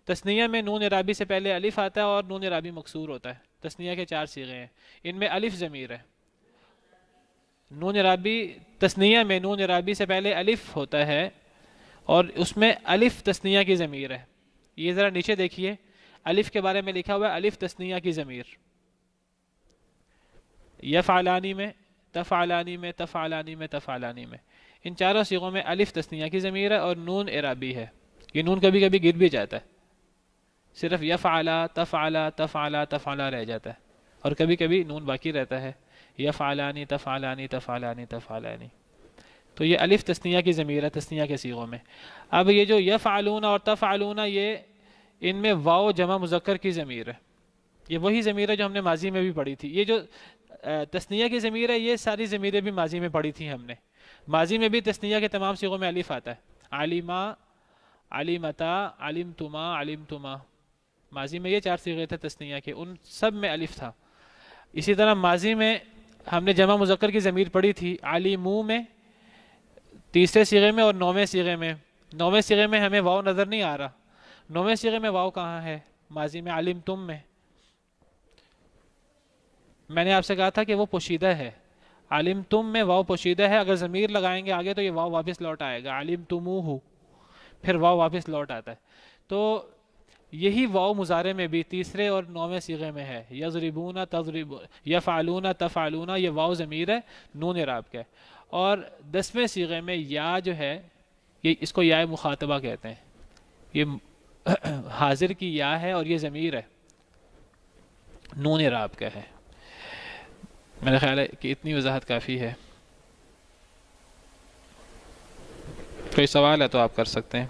تسنیہ میں نون عرابی سے پہلے الف آتا ہے اور نون عرابی مقصور ہوتا ہے۔ تسنیہ کے چار سیغے ہیں۔ ان میں الف ضمیر ہے۔ نون عرابی تسنیہ میں نون عرابی سے پہلے الف ہوتا ہے اور اس میں الف تسنیہ کی ضمیر ہے۔ یہ ذرا نیچے دیکھیے۔ الف کے بارے میں لکھا ہوا ہے، الف تسنیہ کی ضمیر۔ یفعلانی میں، تفعلانی میں تفعلانی میں تفعلانی میں۔ ان چاروں سیغوں میں الف تسنیہ کی ضمیر ہے اور نون عرابی ہے۔ یہ نون کبھی کبھی گر بھی جاتا ہے۔ صرف یف اعلیٰ تف اعلیٰ تف اعلیٰ تف اعلیٰ رہ جاتا ہے۔ اور کبھی کبھی نون باقی رہتا ہے۔ یف اعلانی تف اعلانی تو یہ الف تسنیہ کی ضمیر ہے، تسنیہ کے سیغوں میں۔ اب یہ جو یفعلون اور تف علون یہ ان میں واؤ جمع مذکر کی ضمیر ہے۔ یہ وہی ضمیر ہے جو ہم نے ماضی میں بھی پڑھی تھی۔ یہ جو تسنیہ کی ضمیر ہے، یہ ساری ضمیریں بھی ماضی میں پڑھی تھیں ہم نے۔ ماضی میں بھی تسنیہ کے تمام سیغوں میں الف آتا ہے۔ علیما علیمتا علم تما علم تما ماضی میں یہ چار سیغے تھے تسنیہ کے، ان سب میں الف تھا۔ اسی طرح ماضی میں ہم نے جمع مذکر کی ضمیر پڑھی تھی علیمو میں، تیسرے سیغے میں اور نویں سیغے میں۔ نویں سیغے میں ہمیں واؤ نظر نہیں آ رہا۔ نویں سیغے میں واؤ کہاں ہے؟ ماضی میں علم تم میں۔ میں نے آپ سے کہا تھا کہ وہ پوشیدہ ہے۔ عالم تم میں واؤ پوشیدہ ہے، اگر ضمیر لگائیں گے آگے تو یہ واؤ واپس لوٹ آئے گا۔ عالم تمو ہو پھر واؤ واپس لوٹ آتا ہے۔ تو یہی واؤ مظاہرے میں بھی تیسرے اور نویں سیغے میں ہے۔ یضربون تضرب یفعلون تفعلون، یہ واؤ ضمیر ہے، نون راب کے۔ اور دسویں سیغے میں یا جو ہے، یہ اس کو یا مخاطبہ کہتے ہیں۔ یہ حاضر کی یا ہے اور یہ ضمیر ہے۔ نون راب کا ہے۔ میرا خیال ہے کہ اتنی وضاحت کافی ہے۔ کوئی سوال ہے تو آپ کر سکتے ہیں۔